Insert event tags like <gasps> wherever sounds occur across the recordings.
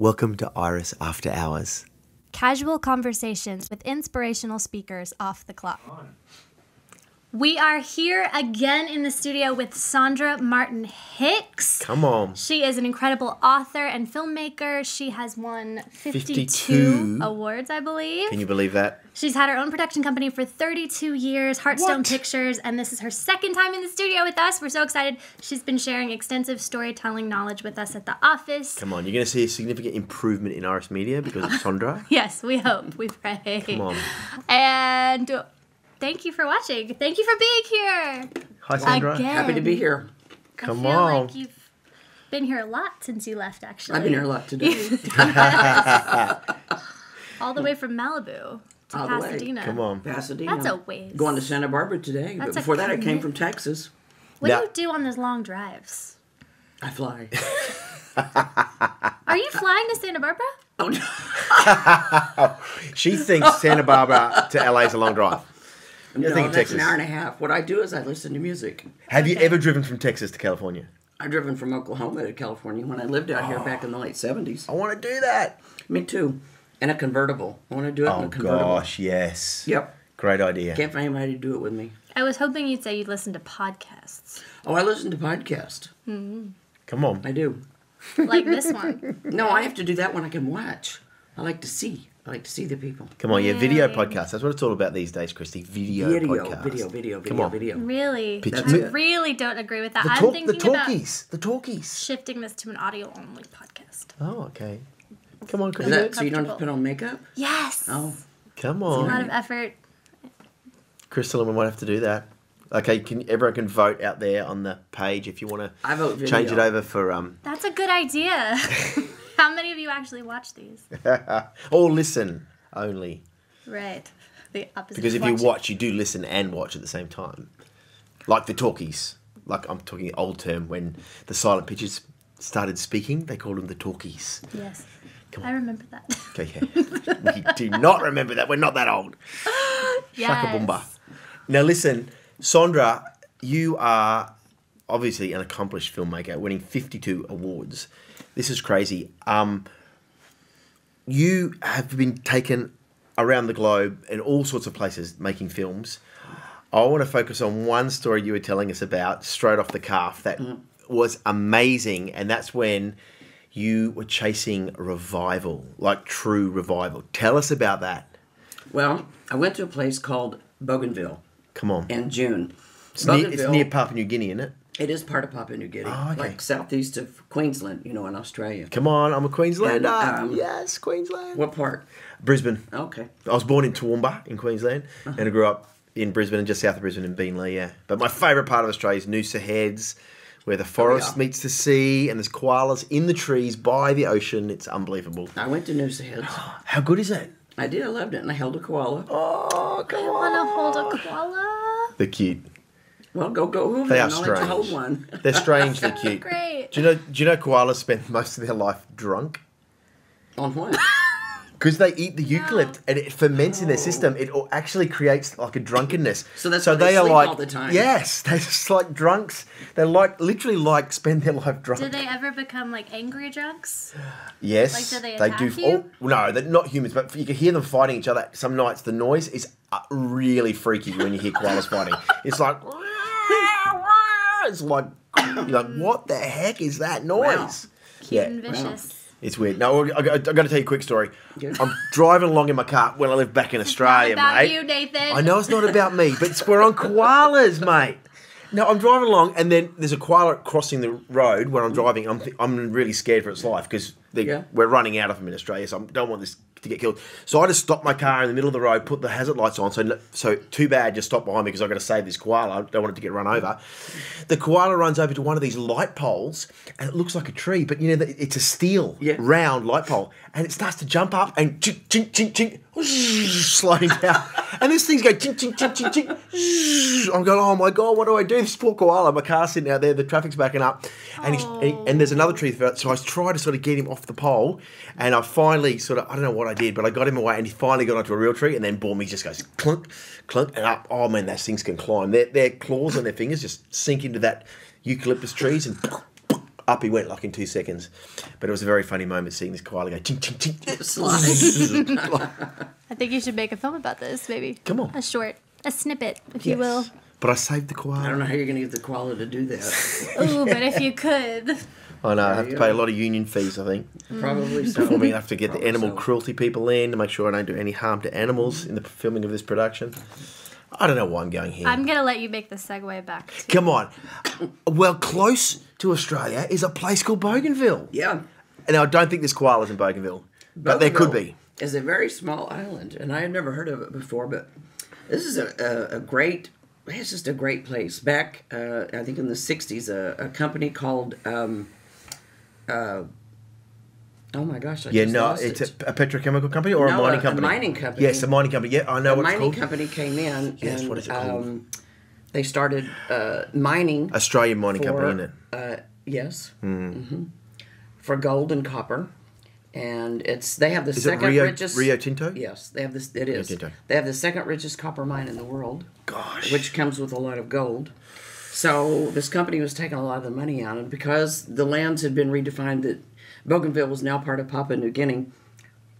Welcome to Iris After Hours. Casual conversations with inspirational speakers off the clock. We are here again in the studio with Sondra Martin Hicks. Come on. She is an incredible author and filmmaker. She has won 52, 52. awards, I believe. Can you believe that? She's had her own production company for 32 years, Heartstone What? Pictures, and this is her second time in the studio with us. We're so excited. She's been sharing extensive storytelling knowledge with us at the office. Come on, you're going to see a significant improvement in Iris Media because of <laughs> Sondra. Yes, we hope. We pray. Come on. And thank you for watching. Thank you for being here. Hi, Sondra. Again. Happy to be here. Come I feel on. like you've been here a lot since you left, actually. I've been here a lot today. <laughs> All the way from Malibu to All the way. Pasadena. Come on. Pasadena. That's a ways. Going to Santa Barbara today. That's but before that, I came from Texas. What Now- do you do on those long drives? I fly. Are you flying to Santa Barbara? oh, no. <laughs> She thinks Santa Barbara to LA is a long drive. No, thinking that's Texas. an hour and a half. What I do is I listen to music. Have you ever driven from Texas to California? I've driven from Oklahoma to California when I lived out here back in the late 70s. I want to do that. Me too. In a convertible. I want to do it in Oh, a convertible. gosh, yes. Yep. Great idea. Can't find anybody to do it with me. I was hoping you'd say you'd listen to podcasts Oh, I listen to podcasts. Mm-hmm. Come on. I do. like this one. <laughs> No, I have to do that when I can watch. I like to see. I like to see the people. Come on, yeah, video podcast. That's what it's all about these days, Christy. Video, Video, podcast. video, video, Come video, on. video. Really? Picture- I That's really don't agree with that. The, I'm talk, the thinking about talkies. The talkies. shifting this to an audio only podcast. Oh, okay. Come on, Is Christy. that so you don't have to put on makeup? Yes. Oh. Come on. It's A lot of effort. Crystal and we might have to do that. Okay, can everyone can vote out there on the page if you want I vote to change it over for um That's a good idea. <laughs> How many of you actually watch these? <laughs> or oh, listen only Right. The opposite. because if you watch you do listen and watch at the same time. Like the talkies. Like I'm talking old term when the silent pictures started speaking, they called them the talkies. Yes. Come I remember that. Okay, yeah. <laughs> we do not remember that. We're not that old. Shaka yes. Boomba. Now listen, Sondra, you are obviously an accomplished filmmaker, winning 52 awards. This is crazy. Um, you have been taken around the globe in all sorts of places making films. I want to focus on one story you were telling us about straight off the cuff that was amazing, and that's when you were chasing revival, like true revival. Tell us about that. Well, I went to a place called Bougainville Come on. in June. It's near, it's near Papua New Guinea, isn't it? It is part of Papua New Guinea, Oh, okay. like southeast of Queensland, you know, in Australia. Come on, I'm a Queenslander. And, um, yes, Queensland. What part? Brisbane. Okay. I was born in Toowoomba in Queensland, and I grew up in Brisbane and just south of Brisbane in Beenleigh. Yeah, but my favourite part of Australia is Noosa Heads, where the forest yeah. meets the sea, and there's koalas in the trees by the ocean. It's unbelievable. I went to Noosa Heads. <gasps> How good is it? I did. I loved it, and I held a koala. Oh, come I want to hold a koala. They're cute. Well, go go over They there are and I'll let you strange. hold one. They're strangely <laughs> cute. Great. Do you know? Do you know koalas spend <laughs> most of their life drunk? On what? <laughs> Because they eat the eucalypt and it ferments in their system, it all actually creates like a drunkenness. So that's why they are sleep like all the time. yes, they're just like drunks. They're like literally like spend their life drunk. Do they ever become like angry drunks? <gasps> yes, Like, do they do. attack you? Oh, no, they're not humans, but you can hear them fighting each other. Some nights the noise is uh, really freaky when you hear koalas fighting. It's like it's like like what the heck is that noise? Cute and vicious. It's weird. No, I, I, I got to tell you a quick story. Yeah. I'm driving along in my car when I lived back in Australia, Not about mate. you, Nathan. I know it's not about me, but it's, we're on koalas, mate. No, I'm driving along, and then there's a koala crossing the road when I'm driving. I'm, th- I'm really scared for its life because Yeah. we're running out of them in Australia, so I don't want this to get killed. So I just stopped my car in the middle of the road, put the hazard lights on. So, so too bad, just stop behind me because I've got to save this koala. I don't want it to get run over. The koala runs over to one of these light poles, and it looks like a tree, but you know it's a steel Yeah. round light pole, and it starts to jump up and chink chink chink chink, <laughs> slowing down, and this thing's going chink chink chink chink chink. I'm going, oh my god, what do I do? This poor koala, my car's sitting out there, the traffic's backing up, and he's, and, he- and there's another tree, so I try to sort of get him off the pole, and I finally sort of I don't know what I did, but I got him away, and he finally got onto a real tree, and then boom, he just goes clunk clunk and up. Oh man, those things can climb. Their their claws and their fingers just sink into that eucalyptus trees and. <laughs> up he went like in two seconds. But it was a very funny moment seeing this koala go ching ching ching. <laughs> I think you should make a film about this, maybe. Come on. A short, a snippet, if you will. But I saved the koala. I don't know how you're going to get the koala to do that. Ooh, but if you could. <laughs> I know. I have to pay a lot of union fees. I think. <laughs> Probably so. For me, I have to get the animal so. cruelty people in to make sure I don't do any harm to animals in the filming of this production. I don't know why I'm going here. I'm gonna let you make the segue back. To Come on. Well, close to Australia is a place called Bougainville. Yeah. And I don't think there's koalas in Bougainville, but there could be. Bougainville Is a very small island, and I had never heard of it before. But this is a, a, a great. It's just a great place. Back, uh, I think in the '60s, a, a company called. Um, uh, oh my gosh! I Yeah, just no, it's it. a, a petrochemical company or a mining a- a company. mining company. Yes, a mining company. Yeah, I know a what it's mining company came in Yes, and what is it called? Um, they started uh, mining Australian mining for, company, isn't it? Uh, yes, Hmm. hmm for gold and copper, and it's they have the Is it second Rio, richest. Rio Tinto? Yes, they have this. It is. They have the second richest copper mine in the world, Gosh. which comes with a lot of gold. So this company was taking a lot of the money out, and because the lands had been redefined, that Bougainville was now part of Papua New Guinea.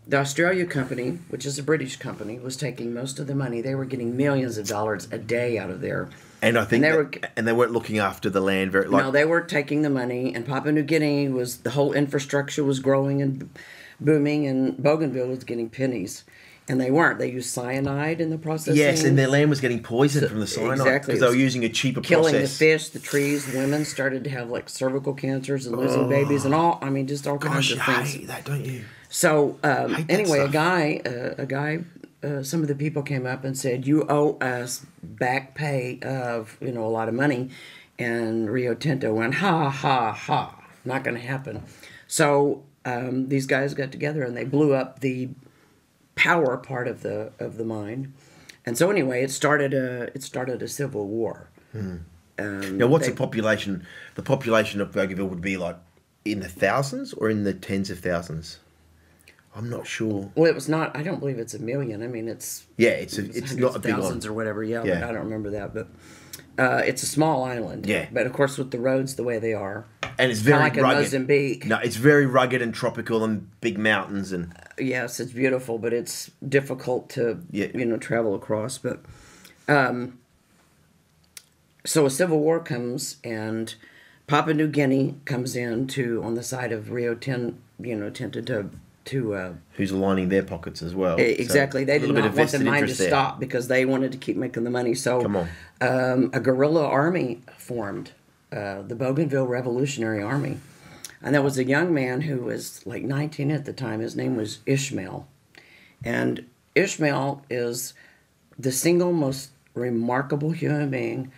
The Australia company, which is a British company, was taking most of the money. They were getting millions of dollars a day out of there. and I think and they that- were- and they weren't looking after the land very like no, they were taking the money, and Papua New Guinea was the whole infrastructure was growing and booming, and Bougainville was getting pennies, and they weren't. They used cyanide in the process. Yes, and their land was getting poisoned from the cyanide exactly. because they were using a cheaper killing process. the fish, the trees. Women started to have like cervical cancers and losing babies and all. I mean, just all kinds Gosh, of things. hate that, don't you? So um, anyway, a guy, uh, a guy, uh, some of the people came up and said, "You owe us back pay of you know a lot of money," and Rio Tinto went, "Ha ha ha, not going to happen." So um, these guys got together and they blew up the power part of the of the mine, and so anyway, it started a it started a civil war. Um, Hmm. Now, what's they- the population? The population of Bougainville would be like in the thousands or in the tens of thousands? I'm not sure. Well, it was not. I don't believe it's a million. I mean, it's Yeah, it's a, it's it's not a big thousands or whatever. Yeah, Yeah. I don't remember that. But uh, it's a small island. Yeah. But of course, with the roads the way they are, and it's very like in rugged. Mozambique. No, it's very rugged and tropical and big mountains and yes, it's beautiful, but it's difficult to Yeah. you know travel across. But um, so a civil war comes and Papua New Guinea comes in to on the side of Rio Ten, you know, tempted to to. Uh, who's lining their pockets as well. E- So, Exactly. they did not want the mine to interest there. stop because they wanted to keep making the money. So, Come on. Um, a guerrilla army formed, uh, the Bougainville Revolutionary Army. And there was a young man who was like 19 at the time. His name was Ishmael. And Ishmael is the single most remarkable human being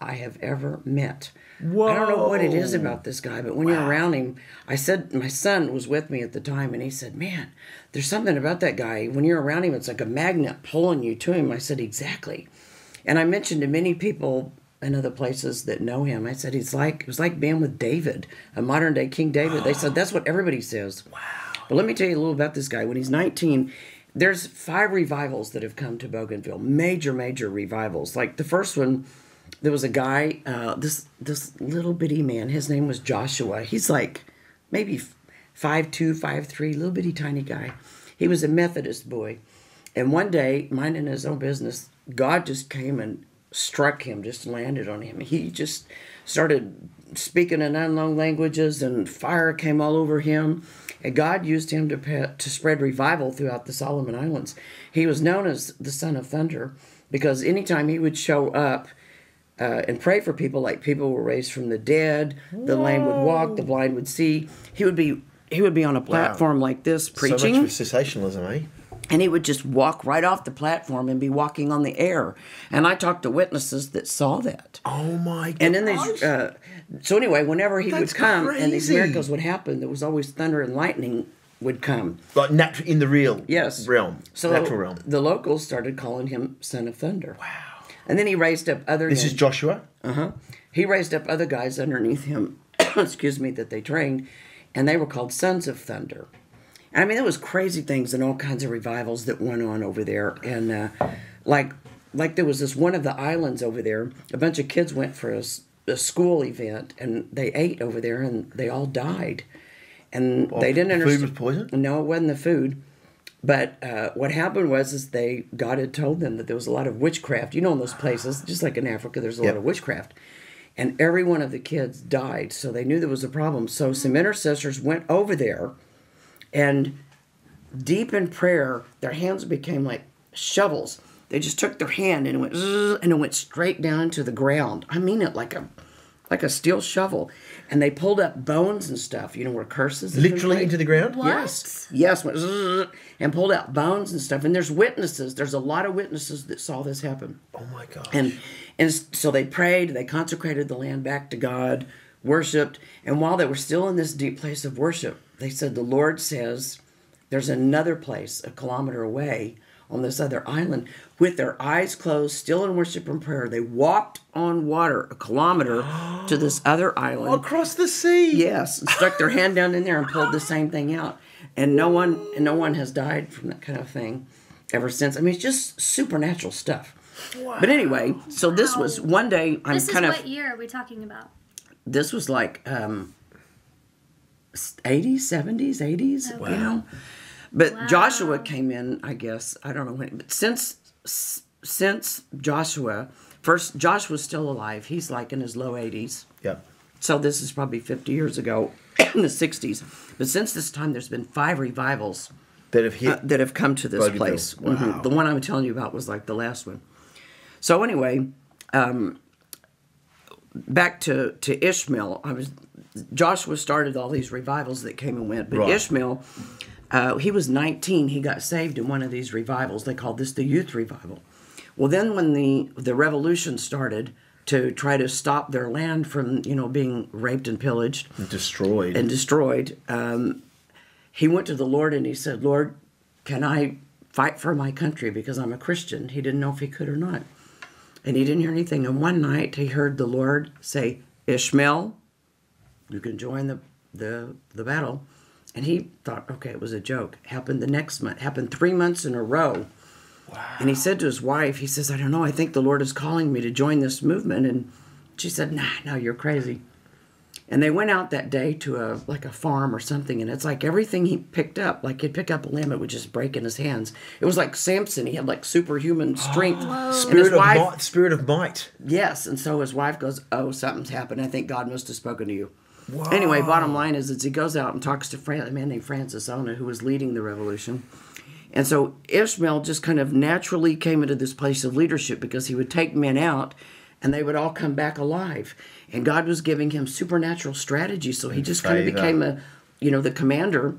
I have ever met. I don't know what it is about this guy, but when you're around him, I said my son was with me at the time, and he said, "Man, there's something about that guy. When you're around him, it's like a magnet pulling you to him." I said, "Exactly," and I mentioned to many people in other places that know him. I said, "He's like it was like being with David, a modern day King David." They said <gasps> that's what everybody says. Wow. But let me tell you a little about this guy. When he's 19, there's five revivals that have come to Bougainville. Major, major revivals. Like the first one, there was a guy, uh, this this little bitty man. His name was Joshua. He's like maybe five two, five three, little bitty tiny guy. He was a Methodist boy, and one day, minding his own business, God just came and struck him, just landed on him. He just started speaking in unknown languages, and fire came all over him. And God used him to to spread revival throughout the Solomon Islands. He was known as the Son of Thunder because anytime he would show up uh, and pray for people, like people were raised from the dead, the lame would walk, the blind would see. He would be he would be on a platform like this preaching. So much sensationalism, eh? and he would just walk right off the platform and be walking on the air. And I talked to witnesses that saw that. Oh my god. And then these, uh, so anyway, whenever he That's would come and these miracles would happen, there was always thunder and lightning would come. like natural in the real Yes. realm. So natural realm. the locals started calling him Son of Thunder. Wow. And then he raised up other. This is. Joshua. Uh-huh. He raised up other guys underneath him, <coughs> excuse me, that they trained, and they were called Sons of Thunder. And I mean, there was crazy things and all kinds of revivals that went on over there, and uh, like like there was this one of the islands over there. A bunch of kids went for a school event, and they ate over there, and they all died, and they didn't the food was poison. No, it wasn't the food. But uh, what happened was, is they God had told them that there was a lot of witchcraft. You know, in those places, just like in Africa, there's a Yep. lot of witchcraft, and every one of the kids died. So they knew there was a problem. So some intercessors went over there, and deep in prayer, their hands became like shovels. They just took their hand and it went and it went straight down to the ground. I mean it like a like a steel shovel. And they pulled up bones and stuff, you know, where curses Literally prayed. into the ground? What? Yes. Yes, went and pulled out bones and stuff. And there's witnesses. There's a lot of witnesses that saw this happen. Oh my god. And and so they prayed, they consecrated the land back to God, worshiped, and while they were still in this deep place of worship, they said the Lord says there's another place a kilometer away on this other island with their eyes closed, still in worship and prayer. They walked on water a kilometer <gasps> to this other island. Across the sea. Yes, and stuck their hand down in there and pulled the same thing out, and no one and no one has died from that kind of thing ever since. I mean, it's just supernatural stuff. But anyway, so this was one day. I'm This is kind of what year are we talking about? this was like um 80s 70s 80s you know but Wow. joshua came in i guess i don't know when but since since joshua first joshua's still alive he's like in his low 80s Yep. so this is probably 50 years ago <clears throat> in the 60s but since this time there's been five revivals That have hit. uh, that have come to this Bougainville. place. Wow. Mhm. The one I'm telling you about was like the last one. So anyway, um, back to to Ishmael. I was Joshua started all these revivals that came and went, but Right. Ishmael, uh, he was 19. He got saved in one of these revivals. They called this the youth revival. Well, then when the the revolution started to try to stop their land from you know being raped and pillaged, destroyed. and destroyed, um, he went to the Lord and he said, Lord, can I fight for my country because I'm a Christian? He didn't know if he could or not. And he didn't hear anything. And one night he heard the Lord say, Ishmael, you can join the, the, the battle. And he thought, okay, it was a joke. Happened the next month, happened three months in a row. Wow. And he said to his wife, he says, I don't know, I think the Lord is calling me to join this movement. And she said, Nah, no, you're crazy. And they went out that day to a like a farm or something, and it's like everything he picked up, like he'd pick up a limb, it would just break in his hands. It was like Samson; he had like superhuman strength. <gasps> His spirit of wife- might. Spirit of might. Yes, and so his wife goes, "Oh, something's happened. I think God must have spoken to you." Anyway, bottom line is, is he goes out and talks to Fran- a man named Francis Ona, who was leading the revolution. And so Ishmael just kind of naturally came into this place of leadership because he would take men out and they would all come back alive. And God was giving him supernatural strategy. So he just kind of became a, you know, the commander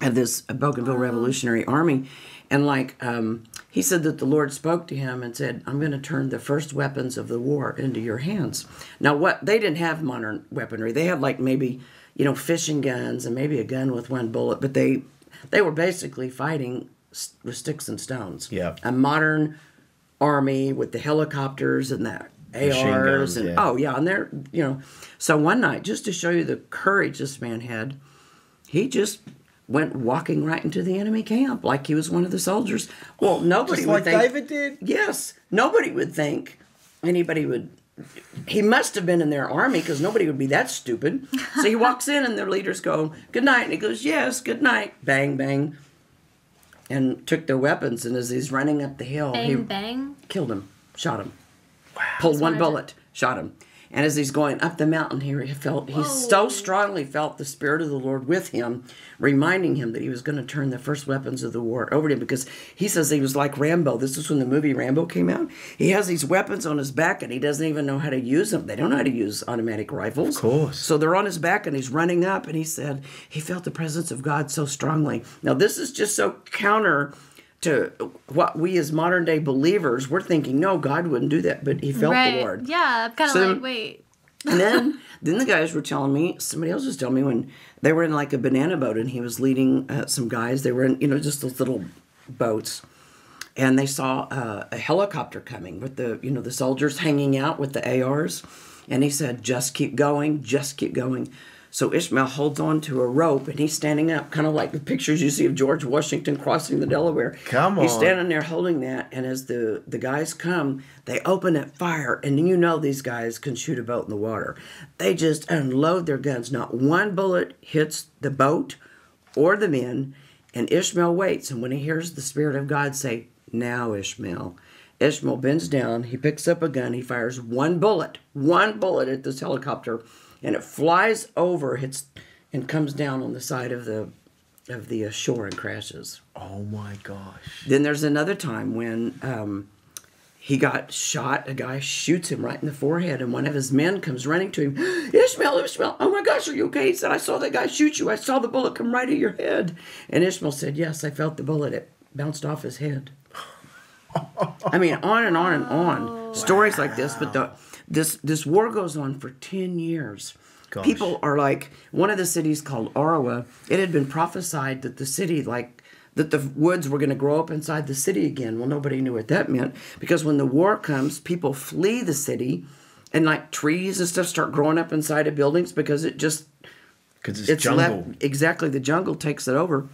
of this Bougainville Revolutionary Army. And like um, he said that the Lord spoke to him and said, I'm going to turn the first weapons of the war into your hands. Now, what they didn't have modern weaponry. They had like maybe, you know, fishing guns and maybe a gun with one bullet, but they they were basically fighting with sticks and stones. Yeah. A modern army with the helicopters and the ARs guns, and yeah. oh yeah, and they're you know. So one night, just to show you the courage this man had, he just went walking right into the enemy camp like he was one of the soldiers. Well, nobody Just would like think. David did. Yes, nobody would think anybody would. He must have been in their army because nobody would be that stupid. So he walks in and their leaders go, "Good night," and he goes, "Yes, good night." Bang, bang, and took their weapons. And as he's running up the hill, Bang he bang. killed him, shot him, wow. pulled one wanted to- bullet, shot him. And as he's going up the mountain here, he felt he so strongly felt the spirit of the Lord with him, reminding him that he was going to turn the first weapons of the war over to him. Because he says he was like Rambo. This is when the movie Rambo came out. He has these weapons on his back, and he doesn't even know how to use them. They don't know how to use automatic rifles. Of course. So they're on his back, and he's running up, and he said he felt the presence of God so strongly. Now this is just so counter to what we as modern day believers we're thinking no god wouldn't do that but he felt right. the lord Yeah, I'm kind of So- like, wait. and then <laughs> then the guys were telling me somebody else was telling me when they were in like a banana boat and he was leading uh, some guys they were in you know just those little boats and they saw uh, a helicopter coming with the you know the soldiers hanging out with the ARs and he said just keep going just keep going So Ishmael holds on to a rope and he's standing up, kind of like the pictures you see of George Washington crossing the Delaware. Come on. He's standing there holding that, and as the, the guys come, they open that fire, and you know these guys can shoot a boat in the water. They just unload their guns. Not one bullet hits the boat or the men, and Ishmael waits. And when he hears the Spirit of God say, Now, Ishmael, Ishmael bends down, he picks up a gun, he fires one bullet, one bullet at this helicopter, and it flies over, hits, and comes down on the side of the of the uh, shore and crashes. Oh my gosh. Then there's another time when um, he got shot. A guy shoots him right in the forehead, and one of his men comes running to him. <gasps> Ishmael, Ishmael, oh my gosh, are you okay? He said, I saw that guy shoot you. I saw the bullet come right at your head. And Ishmael said, Yes, I felt the bullet. It bounced off his head. <laughs> I mean, on and on and on. Stories like this, but the this this war goes on for ten years. Gosh. People are like one of the cities called Arawa. It had been prophesied that the city, like that the woods were going to grow up inside the city again. Well, nobody knew what that meant because when the war comes, people flee the city, and like trees and stuff start growing up inside of buildings because it just Because it's, it's jungle. left exactly the jungle takes it over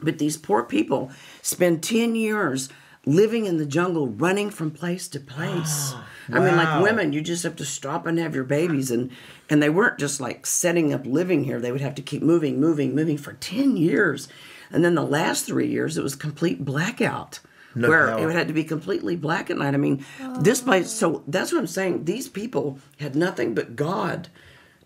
but these poor people spend 10 years living in the jungle running from place to place. Ah, I mean like women you just have to stop and have your babies and and they weren't just like setting up living here. They would have to keep moving moving moving for 10 years. And then the last three years it was complete blackout No where power. it had to be completely black at night. I mean this ah. place so that's what i'm saying. These people had nothing but god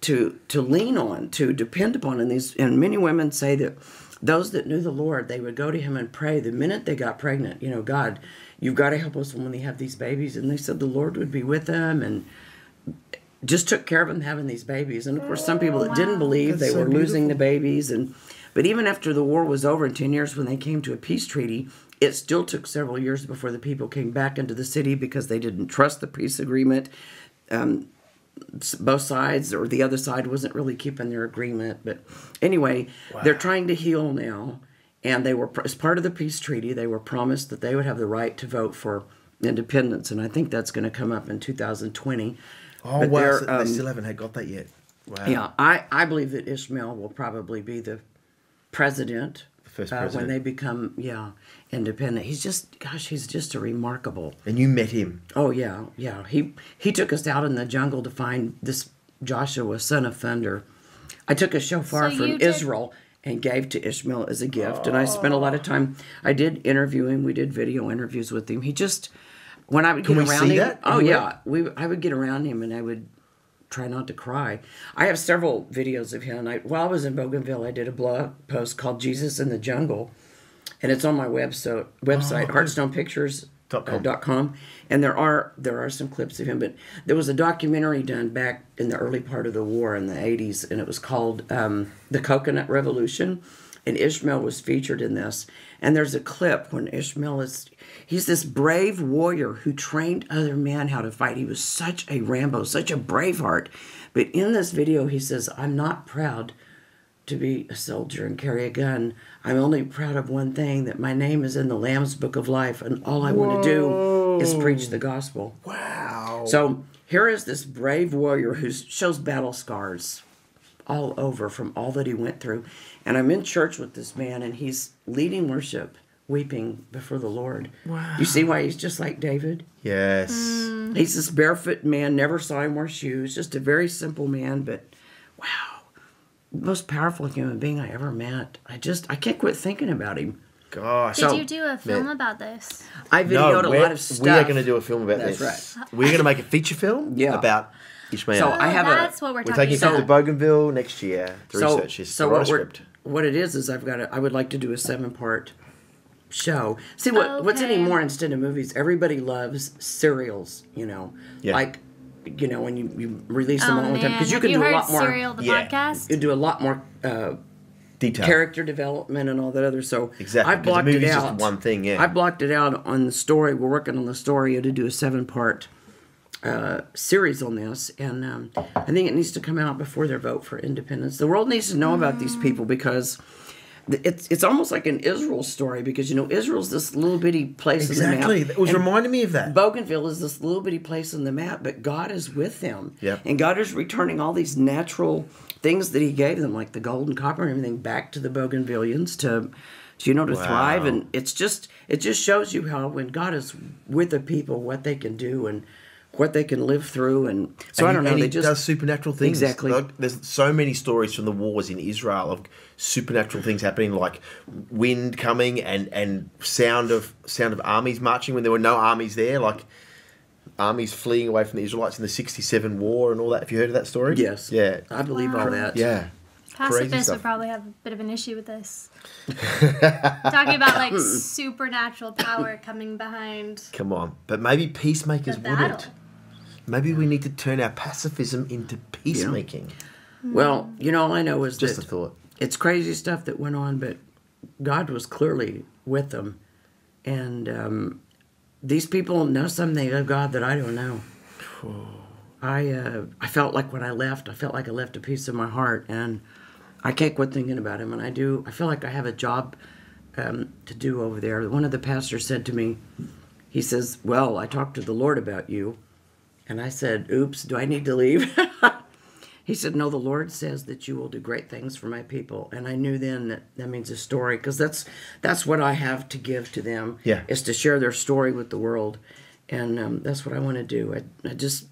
to to lean on, to depend upon. And these and many women say that those that knew the Lord, they would go to Him and pray the minute they got pregnant. You know, God, you've got to help us when they have these babies. And they said the Lord would be with them and just took care of them having these babies. And of course, some people that didn't oh, believe That's they so were losing the babies. And but even after the war was over in ten years, when they came to a peace treaty. It still took several years before the people came back into the city because they didn't trust the peace agreement um, both sides or the other side wasn't really keeping their agreement but anyway they're trying to heal now and they were as part of the peace treaty they were promised that they would have the right to vote for independence and i think that's going to come up in 2020 Oh But wow! So um, they still haven't had got that yet. Wow. yeah i i believe that ishmael will probably be the president first uh, when they become yeah independent he's just gosh he's just a remarkable And you met him. Oh yeah, yeah. He he took us out in the jungle to find this Joshua son of thunder. I took a shofar So from did- Israel and gave to Ishmael as a gift, and I spent a lot of time. I did interview him. We did video interviews with him. He just when I would Can get we around see him. that Oh anywhere? yeah, we I would get around him and I would try not to cry. I have several videos of him. I, while I was in Bougainville, I did a blog post called "Jesus in the Jungle," and it's on my website website heartstonepictures Dot com. uh, and there are there are some clips of him but there was a documentary done back in the early part of the war in the 80s and it was called um, the coconut revolution and ishmael was featured in this and there's a clip when ishmael is he's this brave warrior who trained other men how to fight he was such a rambo such a brave heart but in this video he says i'm not proud to be a soldier and carry a gun. I'm only proud of one thing that my name is in the Lamb's Book of Life, and all I want to do is preach the gospel. Wow. So here is this brave warrior who shows battle scars all over from all that he went through. And I'm in church with this man, and he's leading worship, weeping before the Lord. Wow. You see why he's just like David? yes. Mm. He's this barefoot man, never saw him wear shoes, just a very simple man, but wow, most powerful human being I ever met. I just, I can't quit thinking about him. Gosh. Did So- you do a film Man. about this? I videoed a lot of stuff. We are going to do a film about That's this. We're going to make a feature film Yeah. about Ishmael. So I have a- That's what we're We're talking taking about. it to Bougainville next year to so, research this. so to what, script. what it is is I've got a, I would like to do a seven part show. See what what's Okay. anymore instead of movies? Everybody loves serials, you know, Yeah. like you know when you, you release them Oh all the time because you can you do a lot more. Serial the Yeah. You podcast? can do a lot more uh, Detail. character development and all that other. So Exactly, I've 'cause the blocked it movie's just one thing, yeah. I blocked it out on the story. We're working on the story to do a seven part uh, series on this, and um, I think it needs to come out before their vote for independence. The world needs to know about these people because it's it's almost like an Israel story because you know Israel's this little bitty place Exactly. in the map. It was and reminding me of that. Bougainville is this little bitty place on the map, but God is with them. Yep. And God is returning all these natural things that He gave them, like the gold and copper and everything, back to the Bougainvillians to, to you know, to thrive. And it's just it just shows you how when God is with the people, what they can do and what they can live through. And so And I don't know. and They he just does supernatural things. Exactly. Like, there's so many stories from the wars in Israel of supernatural things happening, like wind coming and and sound of sound of armies marching when there were no armies there, like armies fleeing away from the Israelites in the '67 war and all that. Have you heard of that story? yes, Yeah. I believe all that. Yeah. Crazy Pacifist stuff. would probably have a bit of an issue with this. <laughs> Talking about like supernatural power coming behind Come on, but maybe peacemakers wouldn't. Maybe we need to turn our pacifism into peacemaking. Well, you know, all I know is Just that a thought. it's crazy stuff that went on, but God was clearly with them, and um, these people know something of God that I don't know. <sighs> I uh, I felt like when I left, I felt like I left a piece of my heart, and I can't quit thinking about him. And I do. I feel like I have a job um, to do over there. One of the pastors said to me, he says, "Well, I talked to the Lord about you," and I said, "Oops, do I need to leave?" <laughs> He said, "No, the Lord says that you will do great things for my people." And I knew then that that means a story because that's that's what I have to give to them. Yeah. is to share their story with the world, and um, that's what I want to do. I, I just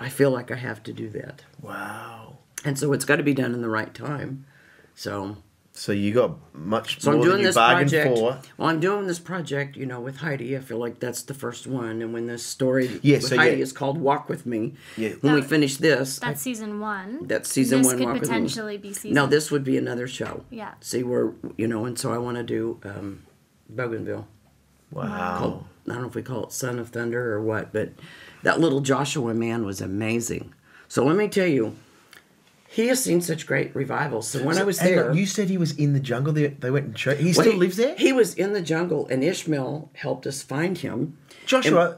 I feel like I have to do that, Wow. and so it's got to be done in the right time. So So you got much so more I'm doing than you this bargained project. for. Well, I'm doing this project, you know, with Heidi. I feel like that's the first one, and when this story Yeah, with so Heidi yeah. is called "Walk with Me," Yeah. when we finish this, I that's season one. That's season this one, could Walk With Me. potentially be season. No, this would be another show. Yeah. See where you know, and so I want to do um, Bougainville. Wow. Called, I don't know if we call it Son of Thunder or what, but that little Joshua man was amazing. So let me tell you, he has seen such great revivals. So when I was there, look, you said he was in the jungle. They, they went and church. He still he- lives there. He was in the jungle, and Ishmael helped us find him. Joshua,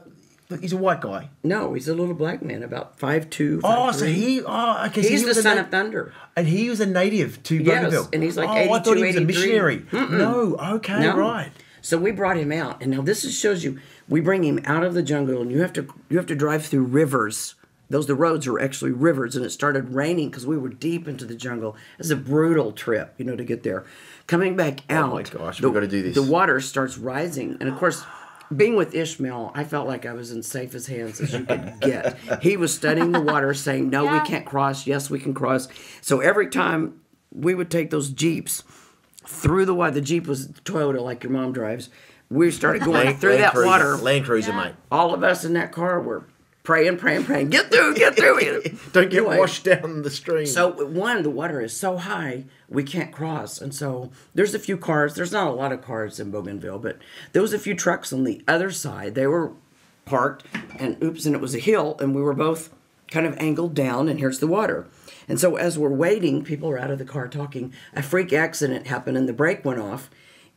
look, he's a white guy. No, he's a little black man, about five two. Oh, so he. Oh, okay. so He's he the son of thunder. And he was a native to Yes, and he's like oh, I thought he 82, was a 83. missionary. No, okay, No. right. So we brought him out, and now this is, shows you we bring him out of the jungle, and you have to you have to drive through rivers. Those the roads were actually rivers, and it started raining because we were deep into the jungle. It's a brutal trip, you know, to get there. Coming back out, Oh my gosh, the, we gotta do this. The water starts rising, and of course. Being with Ishmael, I felt like I was in safest hands as you could get. He was studying the water, saying, "No, Yeah. we can't cross. Yes, we can cross." So every time we would take those jeeps through the water, the jeep was Toyota, like your mom drives. We started <laughs> going Land- through Land that Cruiser, water. Land Cruiser, Yeah. mate. All of us in that car were praying, praying, praying. Get through, get through. <laughs> Don't get Anyway, washed down the stream. So one, the water is so high we can't cross, and so there's a few cars. There's not a lot of cars in Bougainville, but there was a few trucks on the other side. They were parked, and oops, and it was a hill, and we were both kind of angled down, and here's the water. And so as we're waiting, people are out of the car talking. A freak accident happened, and the brake went off.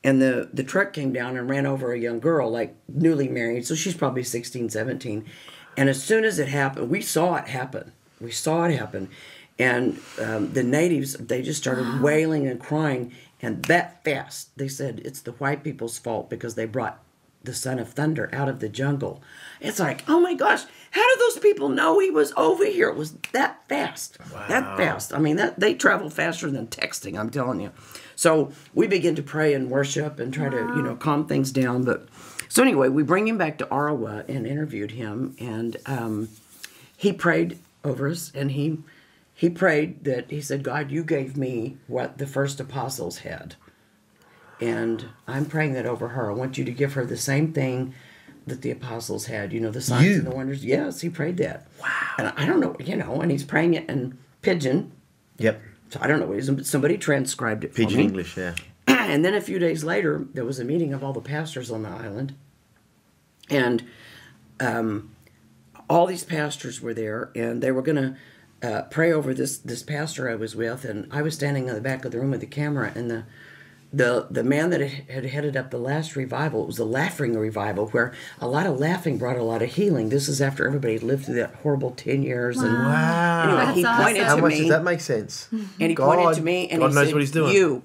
And the, the truck came down and ran over a young girl, like newly married. So she's probably 16, 17. And as soon as it happened, we saw it happen. We saw it happen. And um, the natives, they just started wailing and crying. And that fast, they said it's the white people's fault because they brought the son of thunder out of the jungle. It's like, oh my gosh, how did those people know he was over here? It was that fast. That fast. I mean, that they travel faster than texting, I'm telling you. So we begin to pray and worship and try to, you know, calm things down. But so anyway, we bring him back to Arawa and interviewed him, and um, he prayed over us, and he he prayed that he said, God, you gave me what the first apostles had. And I'm praying that over her. I want you to give her the same thing that the apostles had. You know, the signs You? and the wonders. Yes, he prayed that. Wow. And I don't know, you know, and he's praying it in pidgin. yep. So I don't know what it is. but Somebody transcribed it for Pidgin. English, yeah. <clears throat> and then a few days later, there was a meeting of all the pastors on the island, and um, all these pastors were there, and they were going to uh, pray over this this pastor I was with, and I was standing in the back of the room with the camera, and the the the man that had headed up the last revival it was the laughing revival where a lot of laughing brought a lot of healing this is after everybody lived through that horrible 10 years and Wow. anyway he pointed awesome. How to much me does that make sense? and he God- pointed to me and God he knows said, what he's doing. You.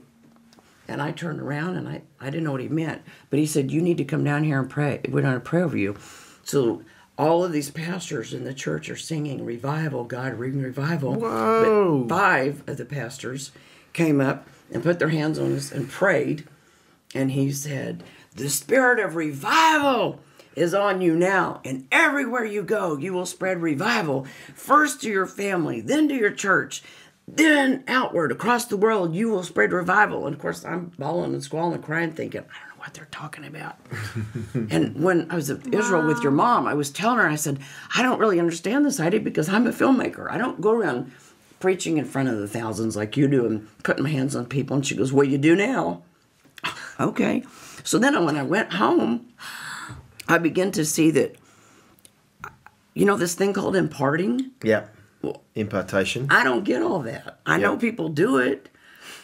And I turned around and I, I didn't know what he meant. But he said, You need to come down here and pray. We're going to pray over you. So all of these pastors in the church are singing revival, God bring revival. Whoa. But five of the pastors came up and put their hands on us and prayed. And he said, The spirit of revival is on you now. And everywhere you go, you will spread revival. First to your family, then to your church, then outward across the world, you will spread revival. And of course, I'm bawling and squalling and crying, thinking, I don't know what they're talking about. <laughs> and when I was in Israel with your mom, I was telling her, I said, I don't really understand this idea because I'm a filmmaker. I don't go around preaching in front of the thousands like you do and putting my hands on people. And she goes, Well, you do now. <laughs> okay. So then when I went home, I began to see that, you know, this thing called imparting. Yeah. Impartation. I don't get all that. I know people do it,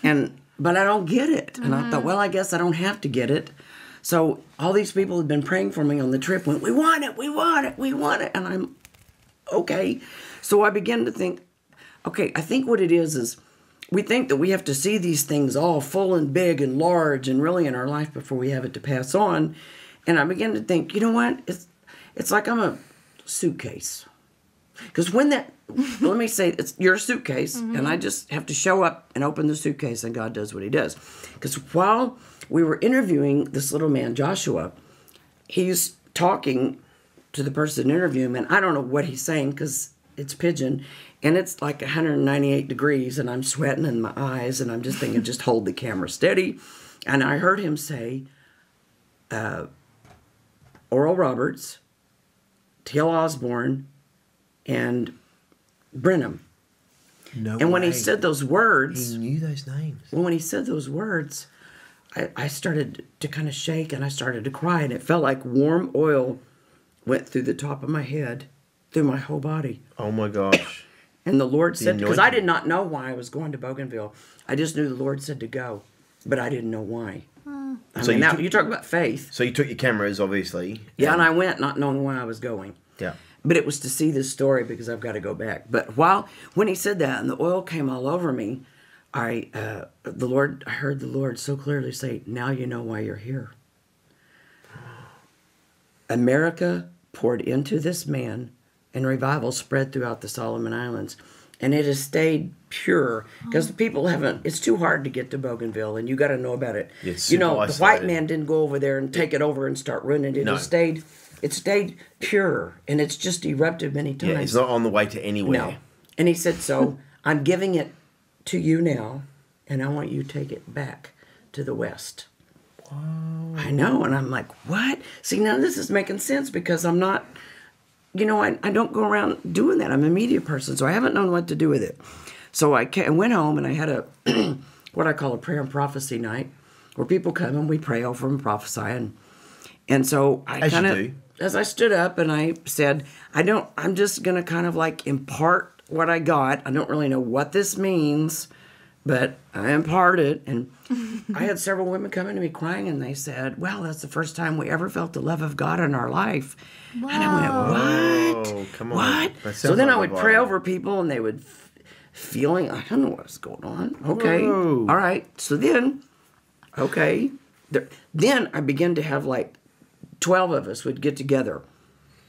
and but I don't get it. And I thought, mm-hmm. well, I guess I don't have to get it. So all these people had been praying for me on the trip. Went, we want it, we want it, we want it, and I'm okay. So I began to think, okay, I think what it is is we think that we have to see these things all full and big and large and really in our life before we have it to pass on. And I began to think, you know what? It's it's like I'm a suitcase. Because when that, let me say, it's you're a suitcase, and I just have to show up and open the suitcase, and God does what He does. Because while we were interviewing this little man, Joshua, he's talking to the person interviewing him, and I don't know what he's saying because it's pidgin, and it's like 198 degrees, and I'm sweating in my eyes, and I'm just thinking, just hold the camera steady. And I heard him say, uh, Oral Roberts, T.L. Osborn, and Branham. No And when he said those words, he knew those names. well, when he said those words, I, I started to kind of shake and I started to cry, and it felt like warm oil went through the top of my head, through my whole body. Oh my gosh. <coughs> And the Lord said, because I did not know why I was going to Bougainville. I just knew the Lord said to go, but I didn't know why. I So mean, you now took- you talk about faith. So you took your cameras, obviously. Yeah, and I went not knowing why I was going. Yeah. But it was to see this story because I've got to go back. But while when he said that and the oil came all over me, I uh, the Lord I heard the Lord so clearly say, "Now you know why you're here." America poured into this man, and revival spread throughout the Solomon Islands, and it has stayed pure because the people haven't. It's too hard to get to Bougainville, and you got to know about it. It's you know, super the white man didn't go over there and take it over and start ruining it. No. It stayed. It stayed pure, and it's just erupted many times. Yeah, it's not on the way to anywhere. No. And he said, So <laughs> I'm giving it to you now, and I want you to take it back to the West. I know. And I'm like, What? See, now this is making sense because I'm not, you know, I, I don't go around doing that. I'm a media person, so I haven't known what to do with it. So I, went home and I had a, <clears throat> what I call a prayer and prophecy night, where people come and we pray over and prophesy. And, and so I kind of, as I stood up and I said, I don't, I'm just going to kind of like impart what I got. I don't really know what this means, but I impart it. And I had several women coming to me crying and they said, Well, that's the first time we ever felt the love of God in our life. And I went, What? Oh, come on. What? So then like I would pray revival. over people and they would f- feeling, I don't know what's going on. Okay. Whoa. All right. So then, okay. There, then I began to have like 12 of us would get together.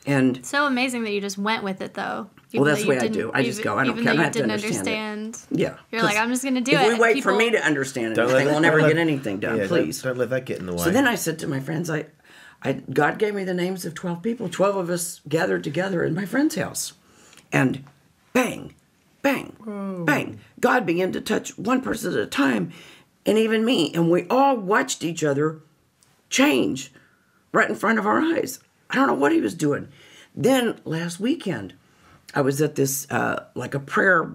And So amazing that you just went with it, though. Well, that's though the way I didn't- do. I just even- go, I don't even care. I though you have didn't understand understand. yeah. You're like, I'm just gonna do if it. we and wait for me to understand Don't anything, let- we'll never don't get anything done, yeah, don't- please. Don't, let that get in the way. So then I said to my friends, I, I, God gave me the names of 12 people. 12 of us gathered together in my friend's house. And bang, bang, bang. God began to touch one person at a time, and even me. And we all watched each other change right in front of our eyes. I don't know what he was doing. Then last weekend, I was at this, uh, like a prayer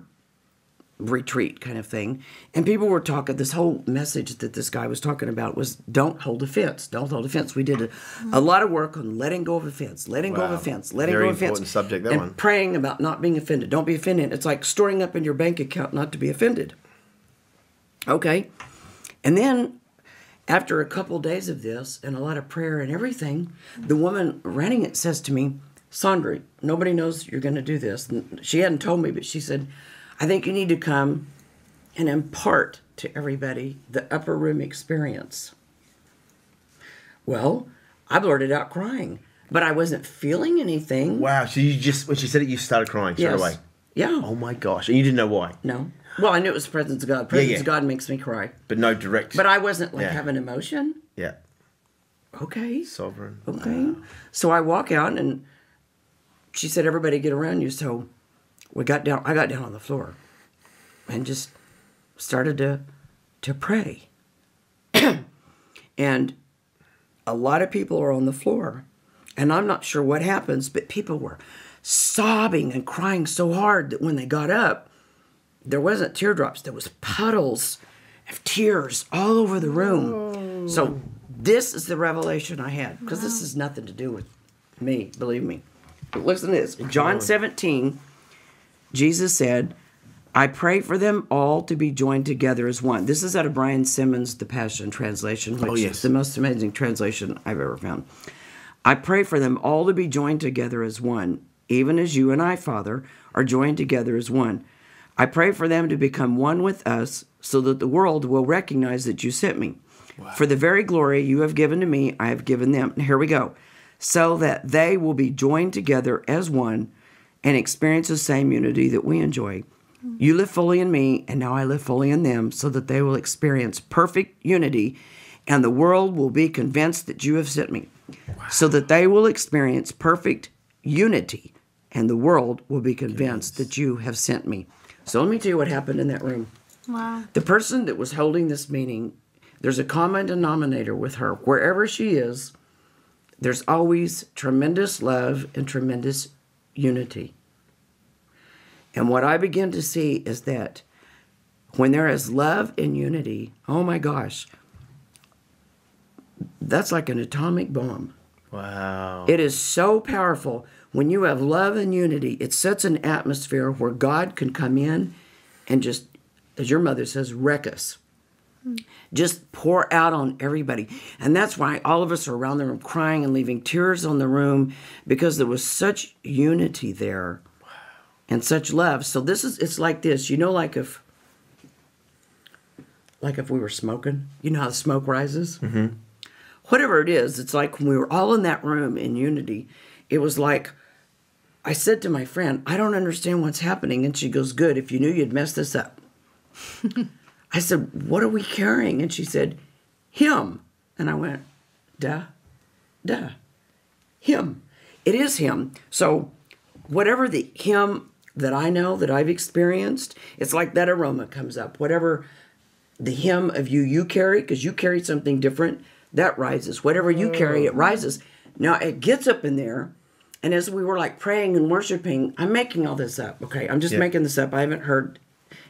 retreat kind of thing and people were talking this whole message that this guy was talking about was don't hold offense. Don't hold offense. We did a, a lot of work on letting go of offense letting go of offense letting Very go of offense important subject, that and one. praying about not being offended. Don't be offended. It's like storing up in your bank account not to be offended. Okay. And then after a couple days of this and a lot of prayer and everything the woman running it says to me Sondra, nobody knows you're going to do this. And she hadn't told me, but she said, I think you need to come and impart to everybody the upper room experience. Well, I blurted out crying, but I wasn't feeling anything. Wow. So you just when she said it, you started crying straight Yes. away. Yeah. Oh my gosh! And you didn't know why, No. Well, I knew it was the presence of God. Presence yeah. of God makes me cry. but no direct. But I wasn't like Yeah. having emotion. yeah, Okay. sovereign. Okay. So I walk out and she said, Everybody get around you. So we got down I got down on the floor and just started to to pray. <clears throat> and a lot of people are on the floor. And I'm not sure what happens, but people were sobbing and crying so hard that when they got up, there wasn't teardrops, there was puddles of tears all over the room. So this is the revelation I had because this has nothing to do with me, believe me. But listen to this. John 17, Jesus said, I pray for them all to be joined together as one. This is out of Brian Simmons' The Passion Translation, which yes. is the most amazing translation I've ever found. I pray for them all to be joined together as one, even as you and I, Father, are joined together as one. I pray for them to become one with us so that the world will recognize that you sent me. For the very glory you have given to me, I have given them. And here we go. So that they will be joined together as one and experience the same unity that we enjoy. You live fully in me, and now I live fully in them, so that they will experience perfect unity, and the world will be convinced that you have sent me. So that they will experience perfect unity, and the world will be convinced that you have sent me. So let me tell you what happened in that room. Wow. The person that was holding this meeting, there's a common denominator with her. Wherever she is, there's always tremendous love and tremendous unity. And what I begin to see is that when there is love and unity, oh my gosh, that's like an atomic bomb. Wow. It is so powerful. When you have love and unity, it sets an atmosphere where God can come in and just, as your mother says, wreck us. Just pour out on everybody. And that's why all of us are around the room crying and leaving tears on the room because there was such unity there and such love. So this is, it's like this, you know, like if, like if we were smoking, you know how the smoke rises? Mm-hmm. whatever it is, it's like when we were all in that room in unity, it was like I said to my friend, I don't understand what's happening. And she goes, Good, if you knew you'd mess this up. <laughs> I said, What are we carrying? And she said, Him. And I went, Duh, duh, Him. It is Him. So, whatever the Him that I know that I've experienced, it's like that aroma comes up. Whatever the hymn of you you carry because you carry something different that rises whatever you carry it mm-hmm. rises now it gets up in there and as we were like praying and worshiping i'm making all this up okay? I'm just Yeah. making this up. I haven't heard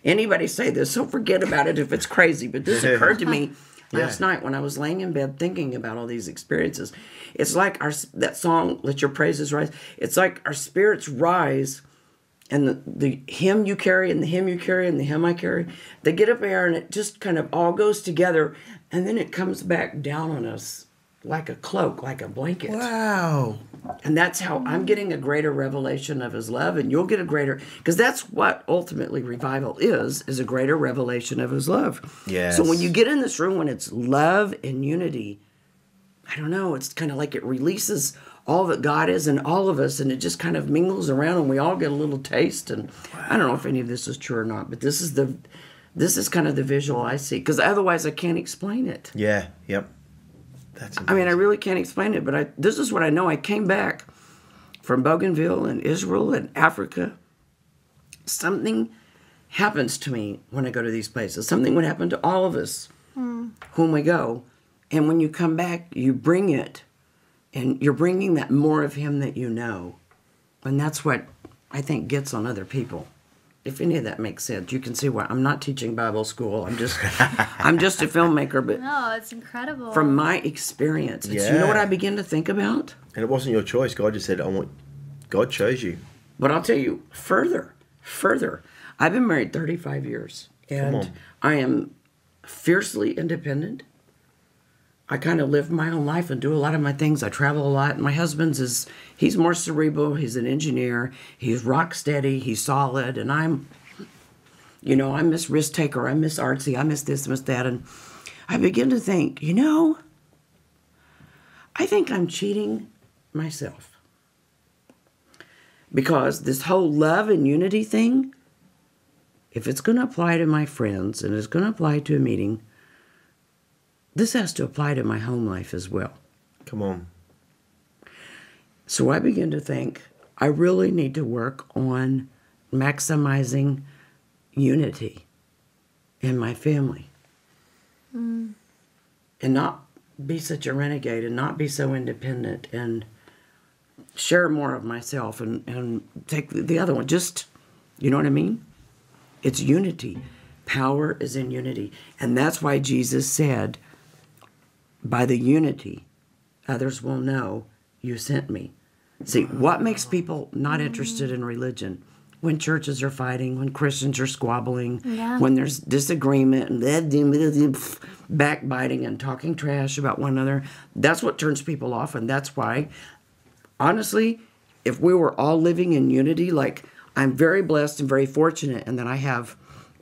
anybody say this. So forget about it if it's crazy but this occurred to me <laughs> last Yeah. night when i was laying in bed thinking about all these experiences. It's like our that song let your praises rise it's like our spirits rise and the, the hymn you carry and the hymn you carry and the hymn I carry, they get up there and it just kind of all goes together and then it comes back down on us like a cloak, like a blanket. Wow. And that's how I'm getting a greater revelation of his love and you'll get a greater because that's what ultimately revival is, is a greater revelation of his love. Yes. So when you get in this room when it's love and unity, I don't know, it's kind of like it releases all that God is in all of us and it just kind of mingles around and we all get a little taste and I don't know if any of this is true or not, but this is the this is kind of the visual I see because otherwise I can't explain it. Yeah. Yep. That's. I mean, I really can't explain it, but I this is what I know. I came back from Bougainville and Israel and Africa. Something happens to me when I go to these places. Something would happen to all of us hmm. when we go. And when you come back, you bring it, and you're bringing that more of Him that you know. And that's what I think gets on other people. If any of that makes sense, you can see why I'm not teaching Bible school. I'm just, <laughs> I'm just a filmmaker. But No, it's incredible. from my experience. It's, You know what I begin to think about? and it wasn't your choice. God just said, "I want." God chose you. But I'll tell you further, further. I've been married 35 years and. I am fiercely independent. I kind of live my own life and do a lot of my things. I travel a lot. My husband's is he's more cerebral. He's an engineer. He's rock steady. He's solid, and I'm You know, I'm Miss Risk Taker, I'm Miss Artsy, I miss this, miss that. And I begin to think, you know, I think I'm cheating myself. Because this whole love and unity thing, if it's going to apply to my friends and it's going to apply to a meeting, this has to apply to my home life as well. Come on. So I begin to think I really need to work on maximizing unity in my family. Mm. And not be such a renegade and not be so independent and share more of myself and, and take the other one. Just, you know what I mean? It's unity. Power is in unity. And that's why Jesus said, by the unity, others will know you sent me. See, what makes people not interested in religion? When churches are fighting, when Christians are squabbling, Yeah. when there's disagreement and backbiting and talking trash about one another, that's what turns people off. And that's why, honestly, if we were all living in unity, like I'm very blessed and very fortunate, and then I have,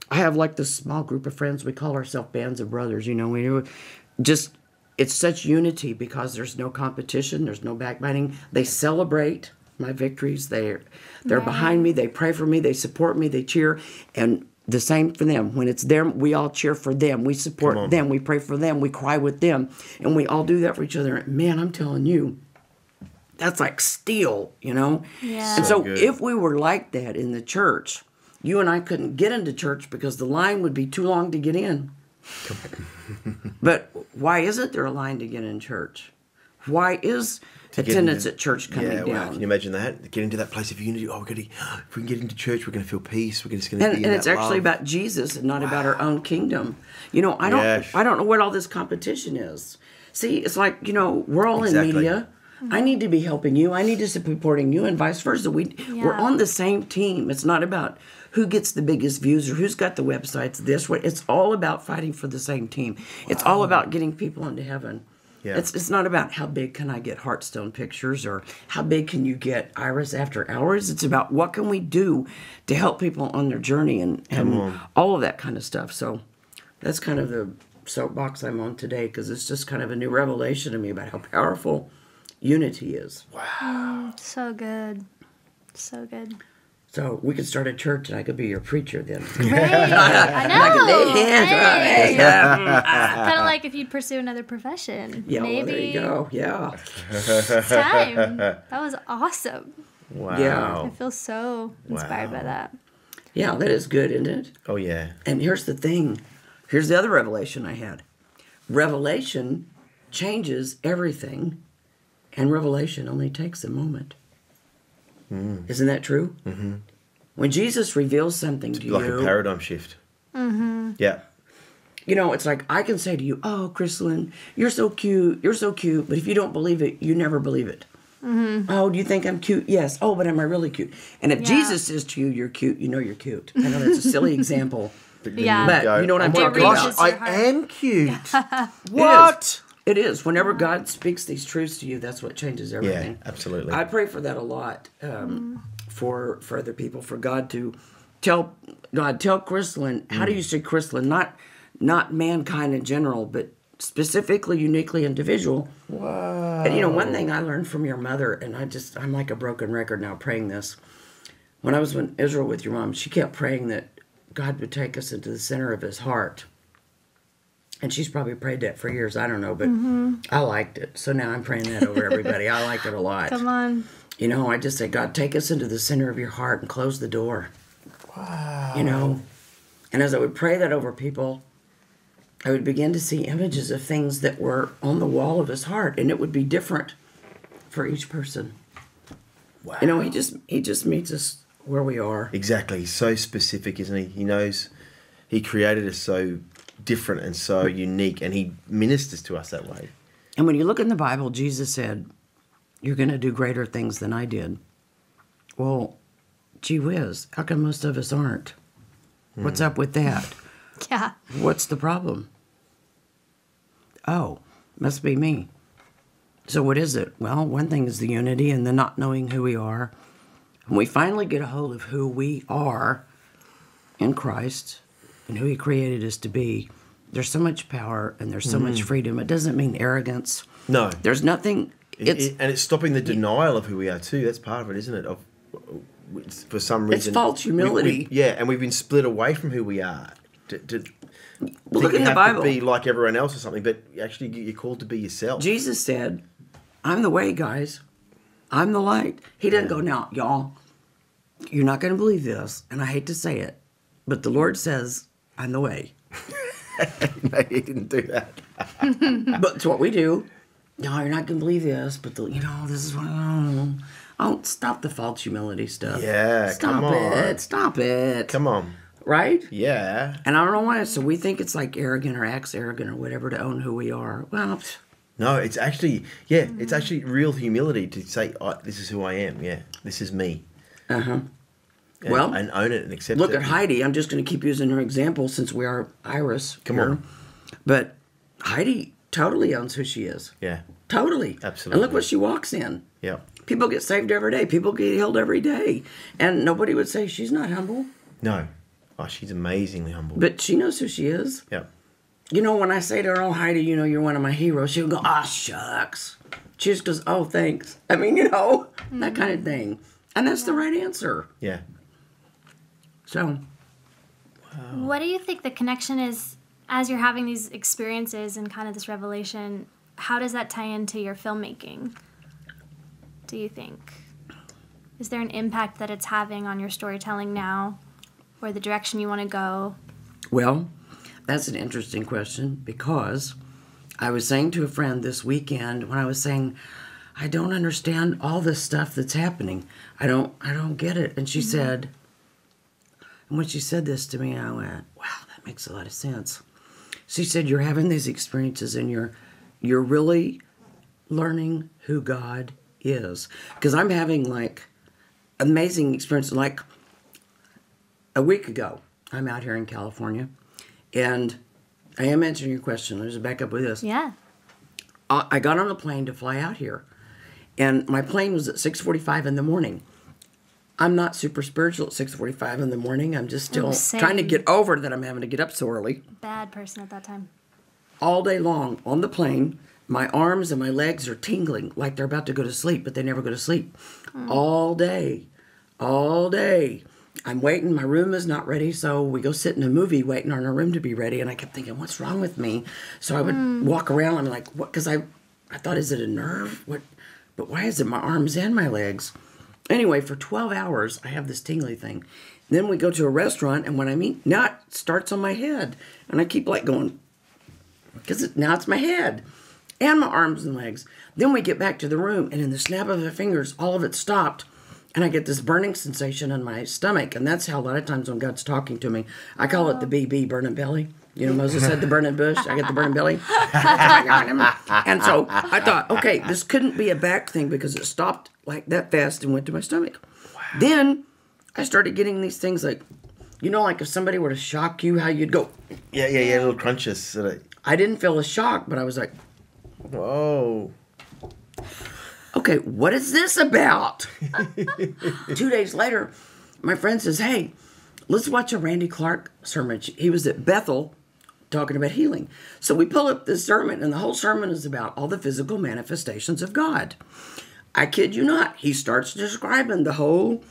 I have like this small group of friends. We call ourselves bands of brothers. You know, we just it's such unity because there's no competition, there's no backbiting. They celebrate my victories. They're they're Right. behind me. They pray for me. They support me. They cheer, and the same for them. When it's them, we all cheer for them. We support them. We pray for them. We cry with them, and we all do that for each other. Man, I'm telling you, that's like steel, you know. Yeah. And So so, if we were like that in the church, you and I couldn't get into church because the line would be too long to get in. But why isn't there a line to get in church? Why is attendance into- at church coming yeah, wow. down? Can you imagine that? Get into that place of unity. Oh, we're gonna, if we can get into church, we're going to feel peace. We're just going to and, be in and that it's actually love. about Jesus and not about our own kingdom. You know, I don't Yes. I don't know what all this competition is. See, it's like, you know, we're all Exactly. in media. I need to be helping you. I need to be supporting you and vice versa. We we're on the same team. It's not about who gets the biggest views or who's got the websites this way. It's all about fighting for the same team. It's all about getting people into heaven. Yeah. It's it's not about how big can I get Heartstone pictures or how big can you get Iris after hours. It's about what can we do to help people on their journey and, and all of that kind of stuff. So that's kind of the soapbox I'm on today because it's just kind of a new revelation to me about how powerful unity is. Wow. So good. So good. So we could start a church and I could be your preacher then. Great. <laughs> I know. lay hands on Hey. Yeah, kind of like if you'd pursue another profession. yeah well, Maybe there you go. Yeah. it's time. That was awesome. Wow. Yeah. I feel so inspired by that. Yeah, that is good, isn't it? Oh yeah. And here's the thing. Here's the other revelation I had. Revelation changes everything, and revelation only takes a moment. Isn't that true? Mm-hmm. When Jesus reveals something to Like you, like a paradigm shift. Mm-hmm. Yeah. you know, it's like I can say to you, "Oh, Chrislyn, you're so cute. You're so cute." But if you don't believe it, you never believe it. Oh, do you think I'm cute? Yes. Oh, but am I really cute? And if Yeah. Jesus says to you, "You're cute," you know you're cute. I know that's a silly <laughs> example. But then Yeah. But you know what I'm oh talking about. I Reaches your heart." am cute. <laughs> It what? It is. Whenever God speaks these truths to you, that's what changes everything. Yeah, absolutely. I pray for that a lot um, for for other people, for God to tell God tell Chrislyn. How Mm. do you say Chrislyn? Not not mankind in general, but specifically, uniquely individual. wow. And you know, one thing I learned from your mother, and I just I'm like a broken record now praying this. When I was in Israel with your mom, she kept praying that God would take us into the center of His heart. And she's probably prayed that for years. I don't know, but mm-hmm. I liked it. So now I'm praying that over everybody. I liked it a lot. Come on. You know, I just say, God, take us into the center of your heart and close the door. Wow. You know? And as I would pray that over people, I would begin to see images of things that were on the wall of his heart, and it would be different for each person. Wow. You know, he just he just meets us where we are. Exactly. He's so specific, isn't he? He knows he created us so different and so unique, and he ministers to us that way. And when you look in the Bible, Jesus said, You're going to do greater things than I did. Well, gee whiz, how come most of us aren't? What's hmm. up with that? <laughs> Yeah. What's the problem? Oh, must be me. So, what is it? Well, one thing is the unity and the not knowing who we are. When we finally get a hold of who we are in Christ and who He created us to be, there's so much power and there's so much mm-hmm. freedom. It doesn't mean arrogance. No. There's nothing. It's it- and it's stopping the denial of who we are too. That's part of it, isn't it? Of for some reason, It's false we- we- humility. yeah, and we've been split away from who we are. To, to think look in the Bible. to be like everyone else or something, but actually you're called to be yourself. Jesus said, I'm the way, guys. I'm the light. He didn't go, now, y'all, you're not going to believe this, and I hate to say it, but the Lord says, I'm the way. no, he didn't do that. <laughs> But it's what we do. No, you're not going to believe this, but the, you know, this is what. I Oh, oh, stop the false humility stuff. Yeah, stop come on. it. Stop it. Come on. Right? Yeah. And I don't know why. So we think it's like arrogant or acts arrogant or whatever to own who we are. Well, pff, No, it's actually yeah, it's actually real humility to say, oh, "This is who I am." Yeah, this is me. uh huh. And, Well, and own it and accept Look it. at Heidi. I'm just going to keep using her example since we are Iris. Come here. on. But Heidi totally owns who she is. Yeah. Totally. Absolutely. And Absolutely. look what she walks in. Yeah. People get saved every day. People get healed every day. And nobody would say she's not humble. No. Oh, she's amazingly humble. But she knows who she is. yeah. You know, when I say to her, oh, Heidi, you know, you're one of my heroes, she'll go, ah, shucks. She just goes, oh, thanks. I mean, you know, that kind of thing. And that's the right answer. Yeah. So, What do you think the connection is as you're having these experiences and kind of this revelation? How does that tie into your filmmaking? Do you think? Is there an impact that it's having on your storytelling now or the direction you want to go? Well, that's an interesting question because I was saying to a friend this weekend when I was saying, I don't understand all this stuff that's happening. I don't I don't get it. And she mm-hmm. said and when she said this to me, I went, Wow, that makes a lot of sense. She said, You're having these experiences and you're you're really learning who God is. Because I'm having like amazing experiences like a week ago, I'm out here in California, and I am answering your question. Let's back up with this. Yeah. I I got on a plane to fly out here, and my plane was at 6:45 in the morning. I'm not super spiritual at 6:45 in the morning. I'm just oh, still Oh, same. trying to get over that I'm having to get up so early. Bad person at that time. All day long on the plane, my arms and my legs are tingling like they're about to go to sleep, but they never go to sleep. Hmm. All day, all day. I'm waiting. My room is not ready, so we go sit in a movie waiting on our room to be ready. And I kept thinking, what's wrong with me? So I would hmm. walk around. I'm like, what? Because I, I thought, is it a nerve? What? But why is it my arms and my legs? Anyway, for 12 hours, I have this tingly thing. Then we go to a restaurant, and when I meet, now it starts on my head, and I keep like going, because it, now it's my head and my arms and legs. Then we get back to the room, and in the snap of the fingers, all of it stopped, and I get this burning sensation in my stomach. And that's how a lot of times when God's talking to me, I call it the BB, burning belly. You know, Moses had the burning bush. I get the burning belly. <laughs> and so I thought, okay, this couldn't be a back thing because it stopped like that fast and went to my stomach. Then I started getting these things like, you know, like if somebody were to shock you, how you'd go. Yeah, yeah, yeah. Little crunches. I didn't feel a shock, but I was like, whoa. okay, what is this about? <laughs> Two days later, my friend says, hey, let's watch a Randy Clark sermon. He was at Bethel talking about healing. So we pull up this sermon, and the whole sermon is about all the physical manifestations of God. I kid you not, he starts describing the whole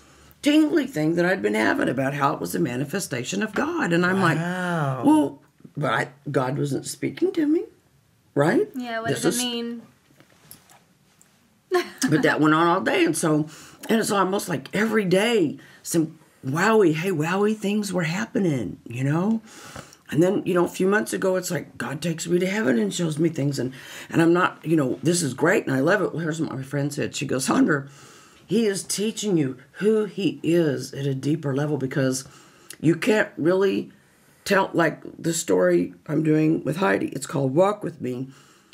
tingly thing that I'd been having about how it was a manifestation of God. And I'm like, well, but I, God wasn't speaking to me, right? Yeah, what This does it is- mean? <laughs> but that went on all day and so and it's almost like every day some wowie hey wowie things were happening you know and then you know a few months ago it's like god takes me to heaven and shows me things and and i'm not you know this is great and i love it well, here's what my friend said she goes Sondra he is teaching you who he is at a deeper level because you can't really tell like the story i'm doing with heidi it's called walk with me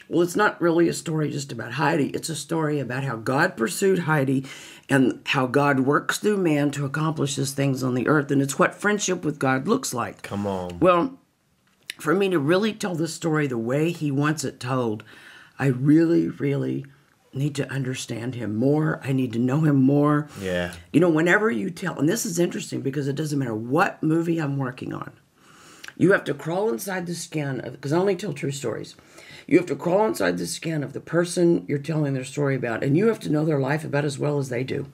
well, it's not really a story just about Heidi. It's a story about how God pursued Heidi and how God works through man to accomplish his things on the earth. And it's what friendship with God looks like. Come on. Well, for me to really tell the story the way he wants it told, I really, really need to understand him more. I need to know him more. Yeah. You know, whenever you tell, and this is interesting because it doesn't matter what movie I'm working on, you have to crawl inside the skin of, because I only tell true stories. You have to crawl inside the skin of the person you're telling their story about, and you have to know their life about as well as they do.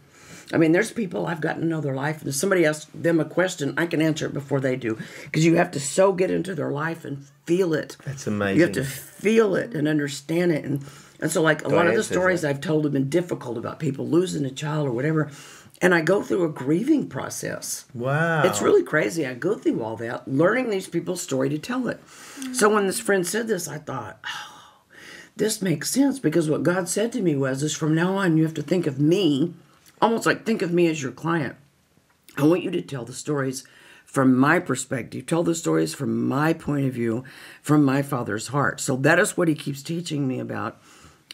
I mean, there's people I've gotten to know their life, and if somebody asks them a question, I can answer it before they do, because you have to so get into their life and feel it. That's amazing. You have to feel it and understand it, and and so like a lot of the stories that. I've told have been difficult about people losing a child or whatever, and I go through a grieving process. Wow. It's really crazy. I go through all that, learning these people's story to tell it. So when this friend said this, I thought, oh, this makes sense because what God said to me was, is from now on you have to think of me, almost like think of me as your client. I want you to tell the stories from my perspective, tell the stories from my point of view, from my father's heart. So that is what he keeps teaching me about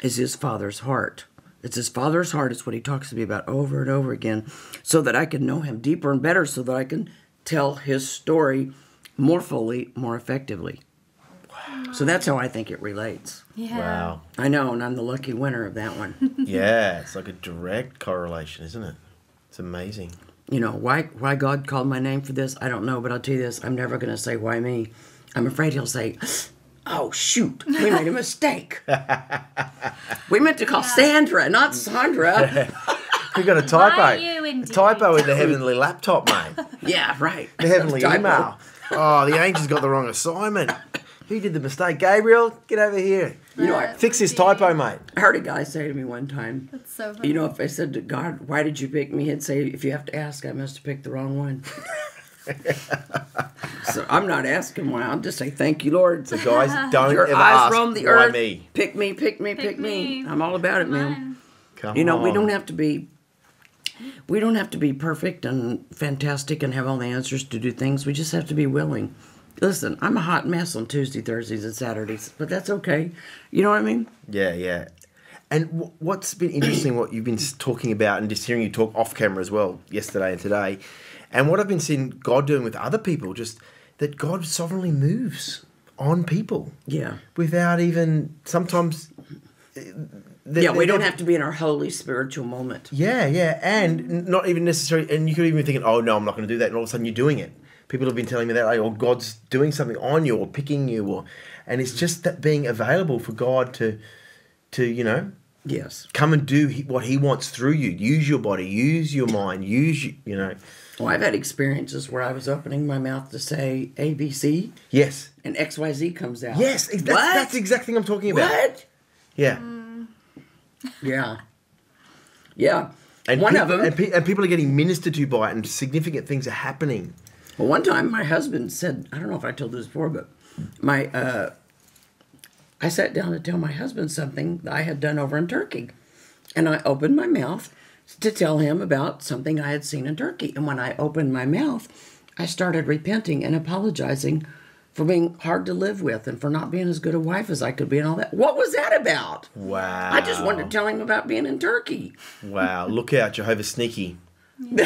is his father's heart. It's his father's heart It's what he talks to me about over and over again so that I can know him deeper and better so that I can tell his story more fully, more effectively. So that's how I think it relates. Yeah. Wow. I know, and I'm the lucky winner of that one. <laughs> Yeah, it's like a direct correlation, isn't it? It's amazing. you know why why God called my name for this I don't know but I'll tell you this I'm never going to say why me I'm afraid he'll say <gasps> oh shoot we made a mistake <laughs> we meant to call Sandra not Sondra <laughs> We got a typo. Why you a typo in the heavenly laptop, mate. yeah right The heavenly email. Oh, the angel's got the wrong assignment. Who did the mistake? Gabriel, get over here. you know I, Fix this typo, mate. I heard a guy say to me one time That's so funny. you know if I said to God why did you pick me he'd say if you have to ask I must have picked the wrong one <laughs> so I'm not asking why I'll just say thank you Lord So, guys, <laughs> don't your ever eyes ask roam the why earth me. pick me pick me pick, me. me. I'm all about it man Fun. Come You know, we don't have to be we don't have to be perfect and fantastic and have all the answers to do things. We just have to be willing. Listen, I'm a hot mess on Tuesday, Thursdays, and Saturdays, but that's okay. You know what I mean? Yeah, yeah. And w- what's been interesting, what you've been talking about, and just hearing you talk off camera as well, yesterday and today, and what I've been seeing God doing with other people, just that God sovereignly moves on people Yeah. without even sometimes. uh, they- Yeah, we don't have to be in our holy spiritual moment. Yeah, yeah, and not even necessarily. And you could even be thinking, "Oh no, I'm not going to do that," and all of a sudden you're doing it. People have been telling me that, like, or God's doing something on you, or picking you, or, and it's just that being available for God to, to you know, Yes. come and do what He wants through you. Use your body, use your mind, use you, you know. Well, I've had experiences where I was opening my mouth to say ABC Yes, and XYZ comes out. yes, that's, What? that's the exact thing I'm talking about. What? Yeah, mm. Yeah. Yeah. and one of them. and, pe- and people are getting ministered to by it, and significant things are happening. Well, one time my husband said, I don't know if I told this before, but my uh, I sat down to tell my husband something that I had done over in Turkey, and I opened my mouth to tell him about something I had seen in Turkey. And when I opened my mouth, I started repenting and apologizing for being hard to live with and for not being as good a wife as I could be and all that. What was that about? Wow! I just wanted to tell him about being in Turkey. Wow! Look out, Jehovah Sneaky. <laughs>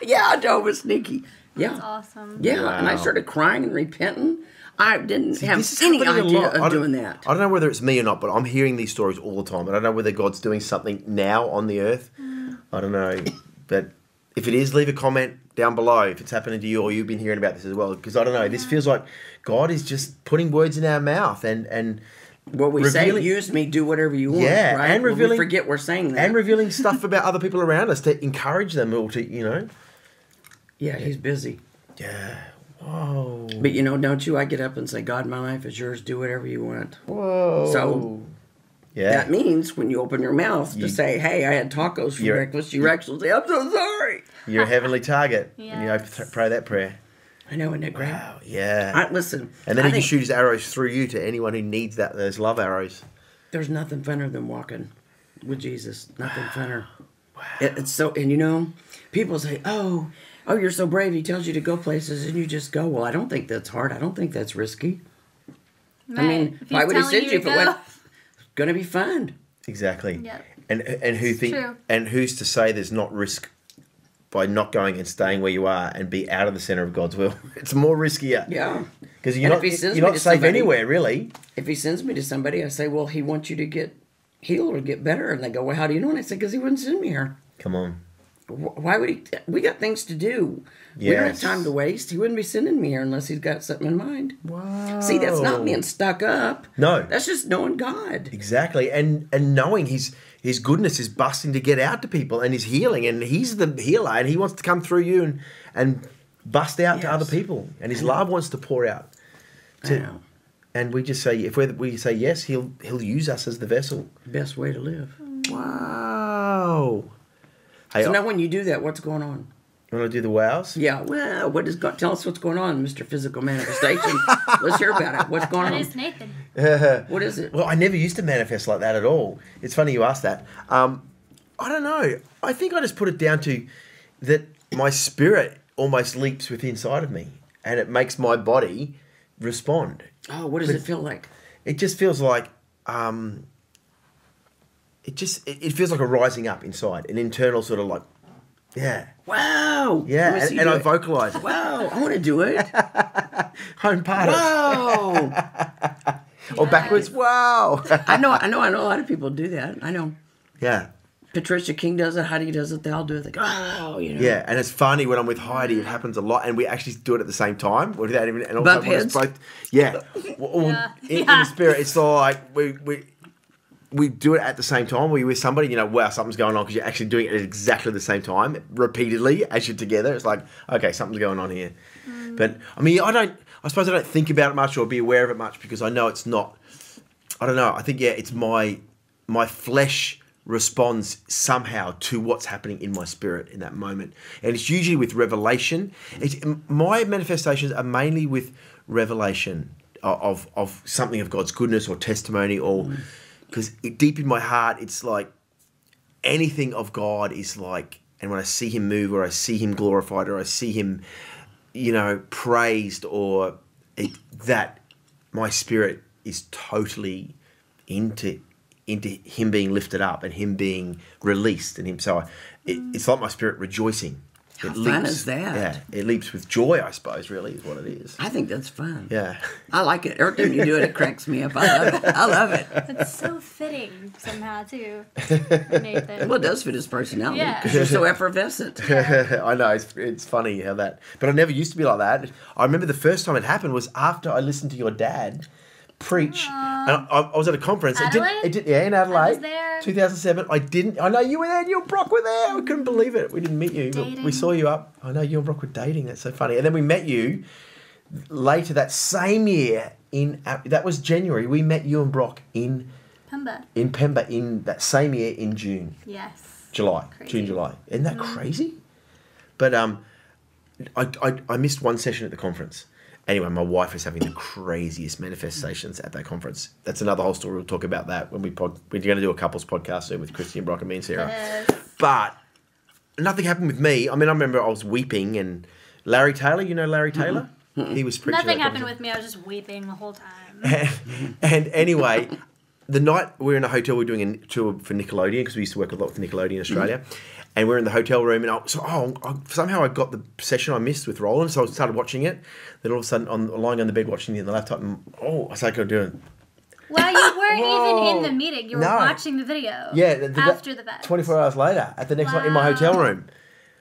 Yeah, was sneaky. Yeah. That's awesome. Yeah, and I started crying and repenting. I didn't have any idea. I of doing that. I don't know whether it's me or not, but I'm hearing these stories all the time. I don't know whether God's doing something now on the earth. Mm. I don't know. But if it is, leave a comment down below if it's happening to you or you've been hearing about this as well. Because I don't know. This feels like God is just putting words in our mouth and, and What we say, revealing- use me, do whatever you want. Yeah, right? and Well, we revealing- forget we're saying that. and revealing stuff <laughs> about other people around us to encourage them or to, you know. Yeah, he's busy. Yeah. Whoa. But you know, don't you? I get up and say, God, my life is yours. Do whatever you want. Whoa. So- yeah. That means when you open your mouth You- to say, "Hey, I had tacos for You're- breakfast," you actually say, "I'm so sorry." You're a heavenly target. <laughs> when you Yes. op- pray that prayer. I know, isn't it great? Wow. Yeah. I, listen, And then I he can shoot his arrows through you to anyone who needs that. Those love arrows. there's nothing funner than walking with Jesus. Nothing <sighs> funner. It, it's so, and you know, people say, "Oh, oh, you're so brave." He tells you to go places, and you just go. Well, I don't think that's hard. I don't think that's risky. I mean, If why would he send you you to if it went? go. It's gonna be fun. Exactly. Yep. And and who think true. and who's to say there's not risk by not going and staying where you are and be out of the center of God's will? <laughs> It's more riskier. Yeah. Because you're And not if he sends you're not safe somebody- anywhere really. If he sends me to somebody, I say, "Well, he wants you to get healed or get better. And they go, well, how do you know? And I say, because he wouldn't send me here. Come on. Wh- Why would he? We got things to do. We don't have time to waste. He wouldn't be sending me here unless he's got something in mind. Wow. See, that's not being stuck up. No. That's just knowing God. Exactly, and and knowing his his goodness is busting to get out to people, and his healing, and he's the healer, and he wants to come through you and and bust out to other people, and his love wants to pour out. To, and we just say if we we say yes, he'll he'll use us as the vessel. Best way to live. Wow. Hey, So now, when you do that, what's going on? You want to do the wows? Yeah, well, what is God? Tell us what's going on, Mr. Physical Manifestation. <laughs> Let's hear about it. What's going That on? is Nathan. <laughs> What is it? Well, I never used to manifest like that at all. It's funny you asked that. Um, I don't know. I think I just put it down to that my spirit almost leaps within inside of me, and it makes my body respond. Oh, what does it feel like? It just feels like um, it just it, it feels like a rising up inside, an internal sort of like, yeah, Wow. yeah, Let me and, see and I do it. vocalize. it. Wow, I want to do it. <laughs> I'm part Wow. Or backwards. Wow. I know, I know, I know a lot of people do that. I know. yeah. Patricia King does it. Heidi does it. They all do it. They go, oh, you know. Yeah, and it's funny when I'm with Heidi, it happens a lot, and we actually do it at the same time without even. And Bump it's heads? both, yeah, <laughs> Well, well, Yeah. In, in the spirit, it's like we we we do it at the same time. We're with somebody, you know, wow, something's going on because you're actually doing it at exactly the same time, repeatedly as you're together. It's like, okay, something's going on here. Mm. But I mean, I don't. I suppose I don't think about it much or be aware of it much because I know it's not. I don't know. I think yeah, it's my my flesh responds somehow to what's happening in my spirit in that moment, and it's usually with revelation. It's, my manifestations are mainly with revelation of of, of something of God's goodness or testimony, or mm. Because deep in my heart, it's like anything of God is like, and when I see Him move, or I see Him glorified, or I see Him, you know, praised, or it, that, my spirit is totally into into Him being lifted up and Him being released, and Him. So I, it, it's like my spirit rejoicing. How It fun is that? Yeah, it leaps with joy, I suppose. Really, is what it is. I think that's fun. Yeah. I like it. Every time you do it, it cracks me up. I love it. I love it. It's so fitting somehow too. Nathan. Well, it does fit his personality Yeah. because you're so effervescent. Yeah. <laughs> I know it's, it's funny how that, but I never used to be like that. I remember the first time it happened was after I listened to your dad preach, and I, I was at a conference. It did, Adelaide? it did, yeah, in Adelaide, there. 2007. I didn't. I know you were there. and You and Brock were there. We couldn't believe it. We didn't meet you, but we saw you up. I know you and Brock were dating. That's so funny. And then we met you later that same year in that was January. We met you and Brock in Pemba. in Pemba in that same year in June. Yes. July, Crazy. June, July. Isn't that crazy? But um, I, I I missed one session at the conference. Anyway, my wife is having the craziest manifestations at that conference. That's another whole story. We'll talk about that when we pod. We're going to do a couples podcast soon with Christy and Brock and me and Sarah. Yes. But nothing happened with me. I mean, I remember I was weeping and Larry Taylor. You know Larry Taylor? He was preaching. Nothing happened with me. I was just weeping the whole time. <laughs> and anyway, the night we were in a hotel, we were doing a tour for Nickelodeon because we used to work a lot with Nickelodeon in Australia. Mm-hmm. And we are in the hotel room, and I, so oh, I, somehow I got the session I missed with Rolland, so I started watching it. Then all of a sudden, I'm lying on the bed watching it in the laptop, and oh, I started doing Well, you weren't even in <laughs> the meeting. You were No. watching the video. yeah. The, the, after the fact. 24 hours later, at the next night in my hotel room,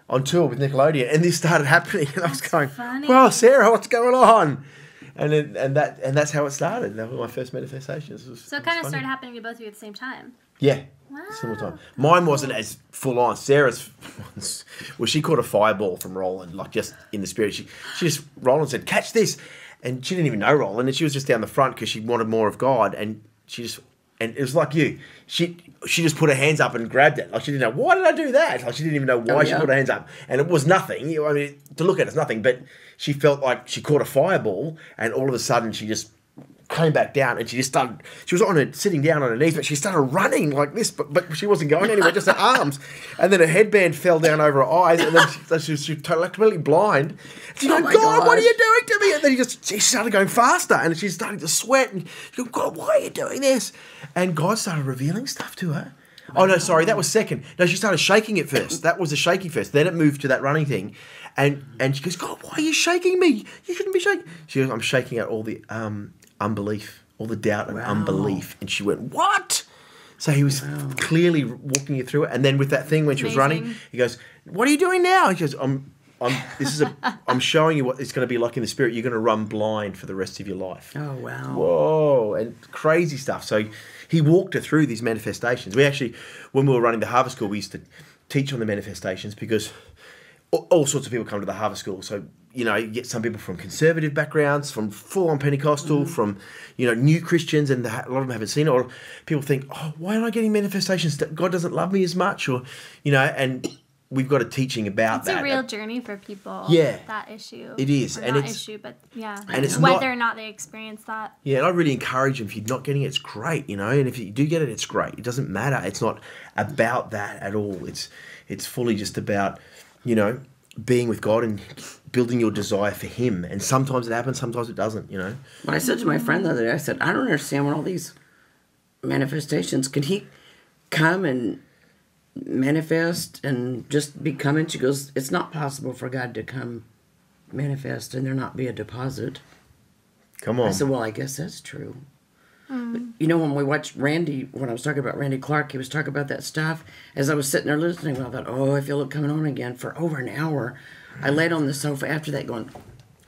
on tour with Nickelodeon, and this started <laughs> happening, and I was going, funny. "Well, Sarah, what's going on?" And then, and that and that's how it started. That was my first manifestations. It was- So it it kind of funny. started happening to both of you at the same time. Yeah. Similar time. Mine wasn't as full on. Sarah's <laughs> was, well, she caught a fireball from Rolland, like just in the spirit. She, she just, Rolland said, catch this. And she didn't even know Rolland. And she was just down the front because she wanted more of God. And she just, and it was like you. She she just put her hands up and grabbed it. Like she didn't know, why did I do that? Like she didn't even know why Oh, she put her hands up. And it was nothing. You know, I mean, to look at it's nothing. But she felt like she caught a fireball. And all of a sudden she just came back down and she just started she was on her sitting down on her knees but she started running like this but, but she wasn't going anywhere just her <laughs> arms and then her headband fell down over her eyes and then she, so she was she was totally completely blind she Oh God what are you doing to me and then he just she started going faster and she's starting to sweat and she goes God why are you doing this and God started revealing stuff to her Oh no, sorry, that was second. No, she started shaking it first. That was the shaking first. Then it moved to that running thing, and and she goes, "God, why are you shaking me? You shouldn't be shaking." She goes, "I'm shaking out all the um, unbelief, all the doubt and Wow. unbelief." And she went, "What?" So he was clearly walking you through it. And then with that thing when she was running, he goes, "What are you doing now?" He goes, "I'm, I'm. This is a. <laughs> I'm showing you what it's going to be like in the spirit. You're going to run blind for the rest of your life." Oh wow. Whoa, and crazy stuff. So he walked her through these manifestations. We actually, when we were running the harvest school, we used to teach on the manifestations because all, all sorts of people come to the harvest school. So you know, you get some people from conservative backgrounds, from full-on Pentecostal, mm. from you know new Christians, and a lot of them haven't seen it. Or people think, oh, why am I getting manifestations? God doesn't love me as much, or you know, and we've got a teaching about It's that. It's a real journey for people. Yeah. That issue. It is, Or and not it's- issue, but yeah. and it's whether not- or not they experience that. Yeah, and I really encourage them. If you're not getting it, it's great, you know. And if you do get it, it's great. It doesn't matter. It's not about that at all. It's it's fully just about you know being with God and building your desire for Him. And sometimes it happens, sometimes it doesn't. You know. When I said to my friend the other day, I said, I don't understand what all these manifestations. Can he come and manifest and just be coming? She goes, It's not possible for God to come manifest and there not be a deposit. Come on. I said, Well, I guess that's true. But, you know, when we watched Randy, when I was talking about Randy Clark, he was talking about that stuff. As I was sitting there listening, I thought, oh, I feel it coming on again for over an hour. I laid on the sofa after that going,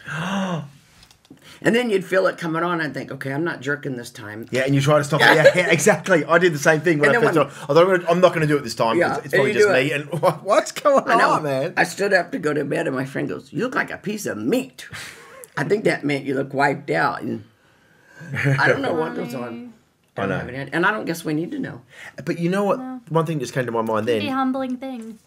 Oh <gasps> and then you'd feel it coming on and think, okay, I'm not jerking this time. yeah, and you try to stop it. Yeah, <laughs> yeah, exactly. I did the same thing when And I then first. when- started. I thought I'm, I'm not going to do it this time. Yeah, it's and probably just me. it. And <laughs> what- what's going I know, on, man? I stood up to go to bed, and my friend goes, "You look like a piece of meat." I think that meant you look wiped out, and I don't know what goes on. <laughs> I know. haven't had- and I don't guess we need to know. But you know what? One thing just came to my mind then. Be a humbling thing.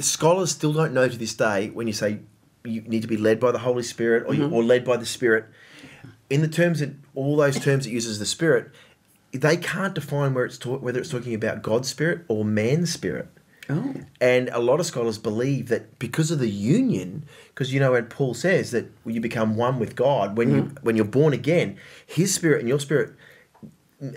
scholars still don't know to this day when you say you need to be led by the Holy Spirit or, Mm-hmm. you, or led by the Spirit. In the terms that all those terms it uses the Spirit, they can't define where it's talk, whether it's talking about God's Spirit or man's Spirit. Oh, And a lot of scholars believe that because of the union, because you know when Paul says that you become one with God when you when you're born again, His Spirit and your Spirit,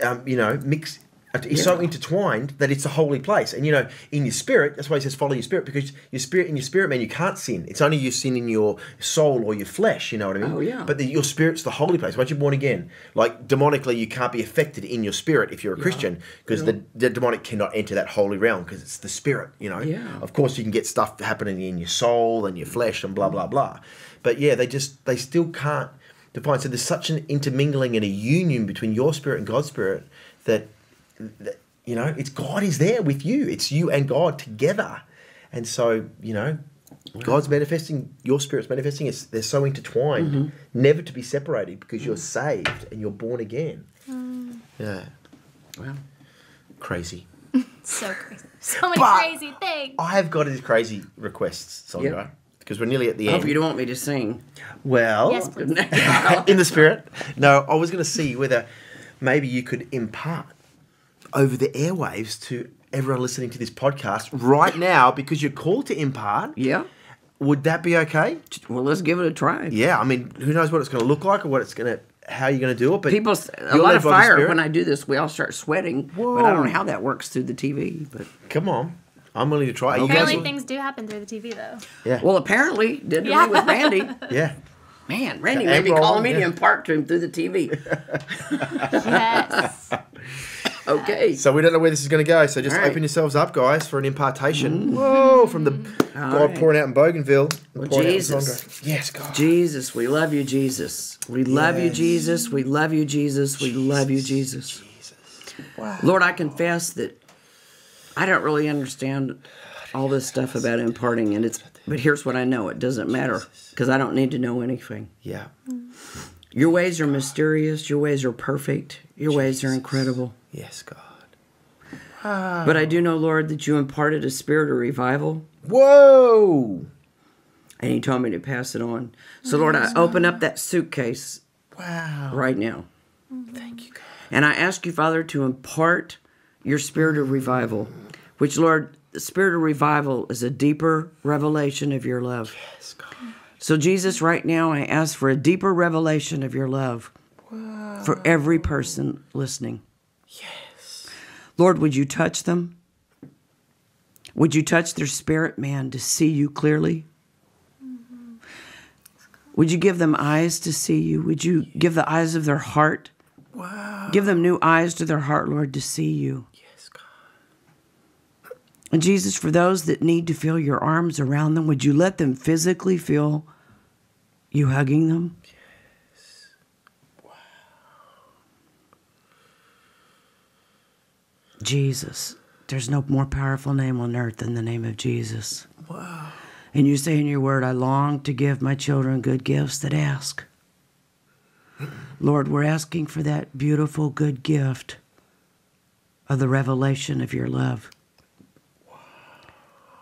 um, you know, mix. It's so intertwined that it's a holy place, and you know, in your spirit, that's why he says follow your spirit because your spirit, in your spirit, man, you can't sin. It's only you sin in your soul or your flesh. You know what I mean? Oh, yeah. But the, your spirit's the holy place. Once you're born again, like demonically, you can't be affected in your spirit if you're a Christian because the, the demonic cannot enter that holy realm because it's the spirit. You know. Yeah. Of course, you can get stuff happening in your soul and your flesh and blah blah blah. But yeah, they just they still can't define. So there's such an intermingling and a union between your spirit and God's spirit that you know it's God is there with you. It's you and God together, and so you know. God's manifesting, your spirit's manifesting. It's they're so intertwined, mm-hmm. never to be separated because you're saved and you're born again. Mm. Yeah, well, crazy. <laughs> So crazy. So many But- crazy things. I have got these crazy requests, Sondra, Yep. because we're nearly at the I end. hope you don't want me to sing. Well, Yes, <laughs> in the spirit. No, I was going to see whether maybe you could impart over the airwaves to everyone listening to this podcast right now because you're called to impart. yeah. Would that be okay? Well, let's give it a try. Yeah, I mean, who knows what it's going to look like or what it's going to, how you're going to do it. But People, a lot of fire when I do this. We all start sweating, but I don't know how that works through the TV. But Come on, I'm willing to try. Are you Apparently, guys- things do happen through the TV, though. Yeah, well, apparently, did to Yeah. me with Randy. <laughs> yeah. Man, Randy And may be Ron, calling me yeah. to impart to him through the TV. <laughs> Yes. <laughs> Okay. So we don't know where this is going to go. So just All right. open yourselves up, guys, for an impartation. Mm-hmm. Whoa, from the God right. pouring out in Bougainville. Well, Jesus. Yes, God. Jesus, we love you, Jesus. We love you, Jesus. We love you, Jesus. We love you, Jesus. Wow. Lord, I confess that I don't really understand all this stuff about imparting, and it's. But here's what I know: it doesn't matter because I don't need to know anything. Yeah. Your ways are mysterious. Your ways are perfect. Your ways are incredible. Yes, God. But I do know, Lord, that you imparted a spirit of revival, Whoa. and he told me to pass it on. So, Lord, I open up that suitcase Wow. right now. Thank you, God. And I ask you, Father, to impart your spirit of revival, which, Lord, the spirit of revival is a deeper revelation of your love. Yes, God. So, Jesus, right now, I ask for a deeper revelation of your love for every person listening. Yes. Lord, would you touch them? Would you touch their spirit, man, to see you clearly? Mm-hmm. Would you give them eyes to see you? Would you give the eyes of their heart Wow. Give them new eyes to their heart, Lord, to see you. Yes, God. And Jesus, for those that need to feel your arms around them, would you let them physically feel you hugging them? Yes. Wow. Jesus. There's no more powerful name on earth than the name of Jesus. Wow. And you say in your word, I long to give my children good gifts that ask. Lord, we're asking for that beautiful, good gift of the revelation of your love.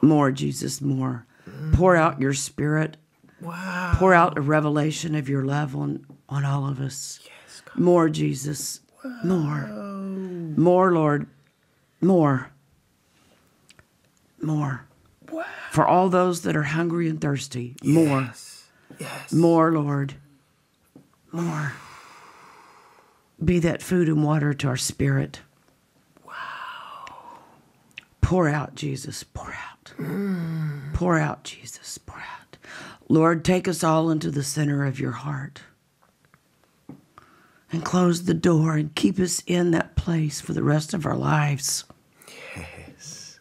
More, Jesus, more. Pour out your spirit. Wow. Pour out a revelation of your love on, on all of us. Yes, God. More, Jesus. More. More, Lord. More. More. Wow. For all those that are hungry and thirsty. More. Yes. Yes. More, Lord. More. Be that food and water to our spirit. Wow. Pour out, Jesus. Pour out. Mm. Pour out, Jesus. Pour out. Lord, take us all into the center of your heart and close the door and keep us in that place for the rest of our lives. Yes.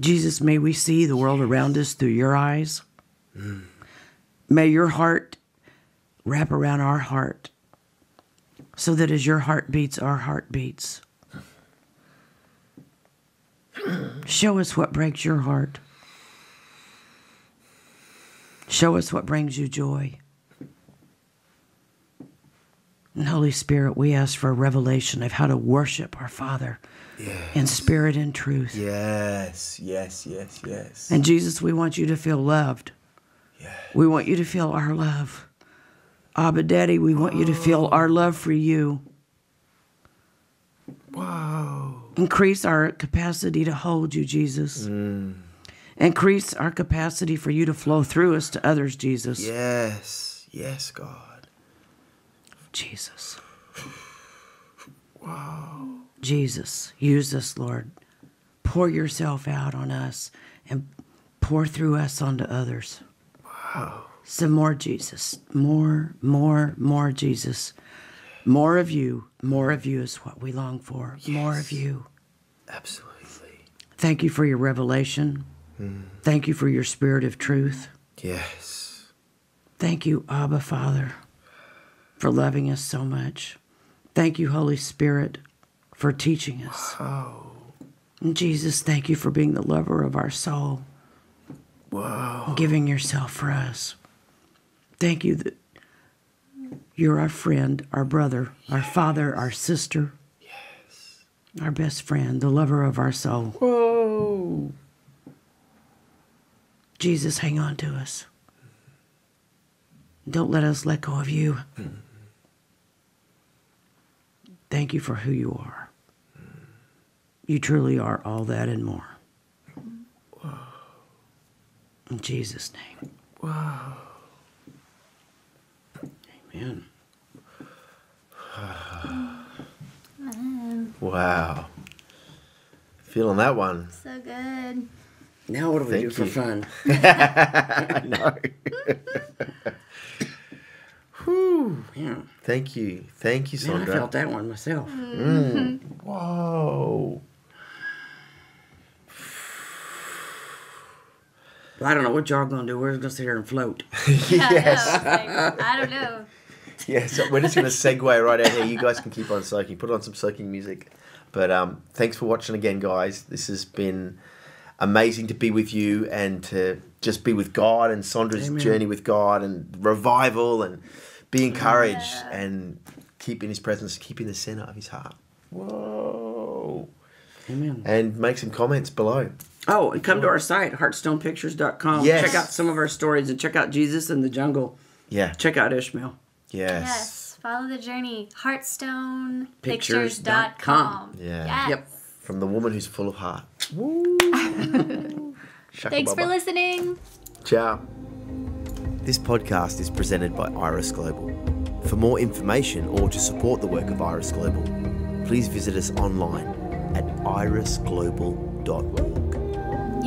Jesus, may we see the world around us through your eyes. May your heart wrap around our heart so that as your heart beats, our heart beats. Show us what breaks your heart. Show us what brings you joy. And Holy Spirit, we ask for a revelation of how to worship our Father in spirit and truth. Yes. Yes. Yes. Yes. And Jesus, we want you to feel loved. Yes. We want you to feel our love. Abba Daddy, we want you to feel our love for you. Wow. Increase our capacity to hold you, Jesus. Mm. Increase our capacity for you to flow through us to others, Jesus. Yes. Yes, God. Jesus. Jesus, use us, Lord. Pour yourself out on us and pour through us onto others. Wow. Some more Jesus. More, more, more Jesus. More of you. More of you is what we long for. More of you. Absolutely. Thank you for your revelation. Mm. Thank you for your spirit of truth. Yes. Thank you, Abba Father, for loving us so much. Thank you, Holy Spirit, for teaching us. Oh. Jesus, thank you for being the lover of our soul, Wow. giving yourself for us. Thank you that you're our friend, our brother, our father, our sister, Yes. our best friend, the lover of our soul. Whoa. Jesus, hang on to us. Don't let us let go of you. Mm-hmm. Thank you for who you are. You truly are all that and more. In Jesus' name. Wow. Amen. Wow. Feeling that one. So good. Now what do we Thank do for you. fun? <laughs> I know. Whew. Yeah. Thank you. Thank you, Man, I felt that one myself. Mm. Whoa. But I don't know what y'all gonna do. We're just gonna sit here and float. <laughs> yes. I, like, I don't know. <laughs> Yeah, so we're just going to segue right out here. You guys can keep on soaking. Put on some soaking music. But um, thanks for watching again, guys. This has been amazing to be with you and to just be with God and Sondra's Amen. journey with God and revival and be encouraged and keep in His presence, keep in the center of His heart. Whoa. Amen. And make some comments below. Oh, and come to our site, heartstonepictures.com. Yes. Check out some of our stories and check out Jesus in the Jungle. Yeah. Check out Ishmael. Yes. Yes. Follow the journey. Pictures.com. Heartstonepictures.com. Yeah. Yes. Yep. From the woman who's full of heart. Woo. <laughs> Thanks for listening. Ciao. This podcast is presented by Iris Global. For more information or to support the work of Iris Global, please visit us online at irisglobal.org.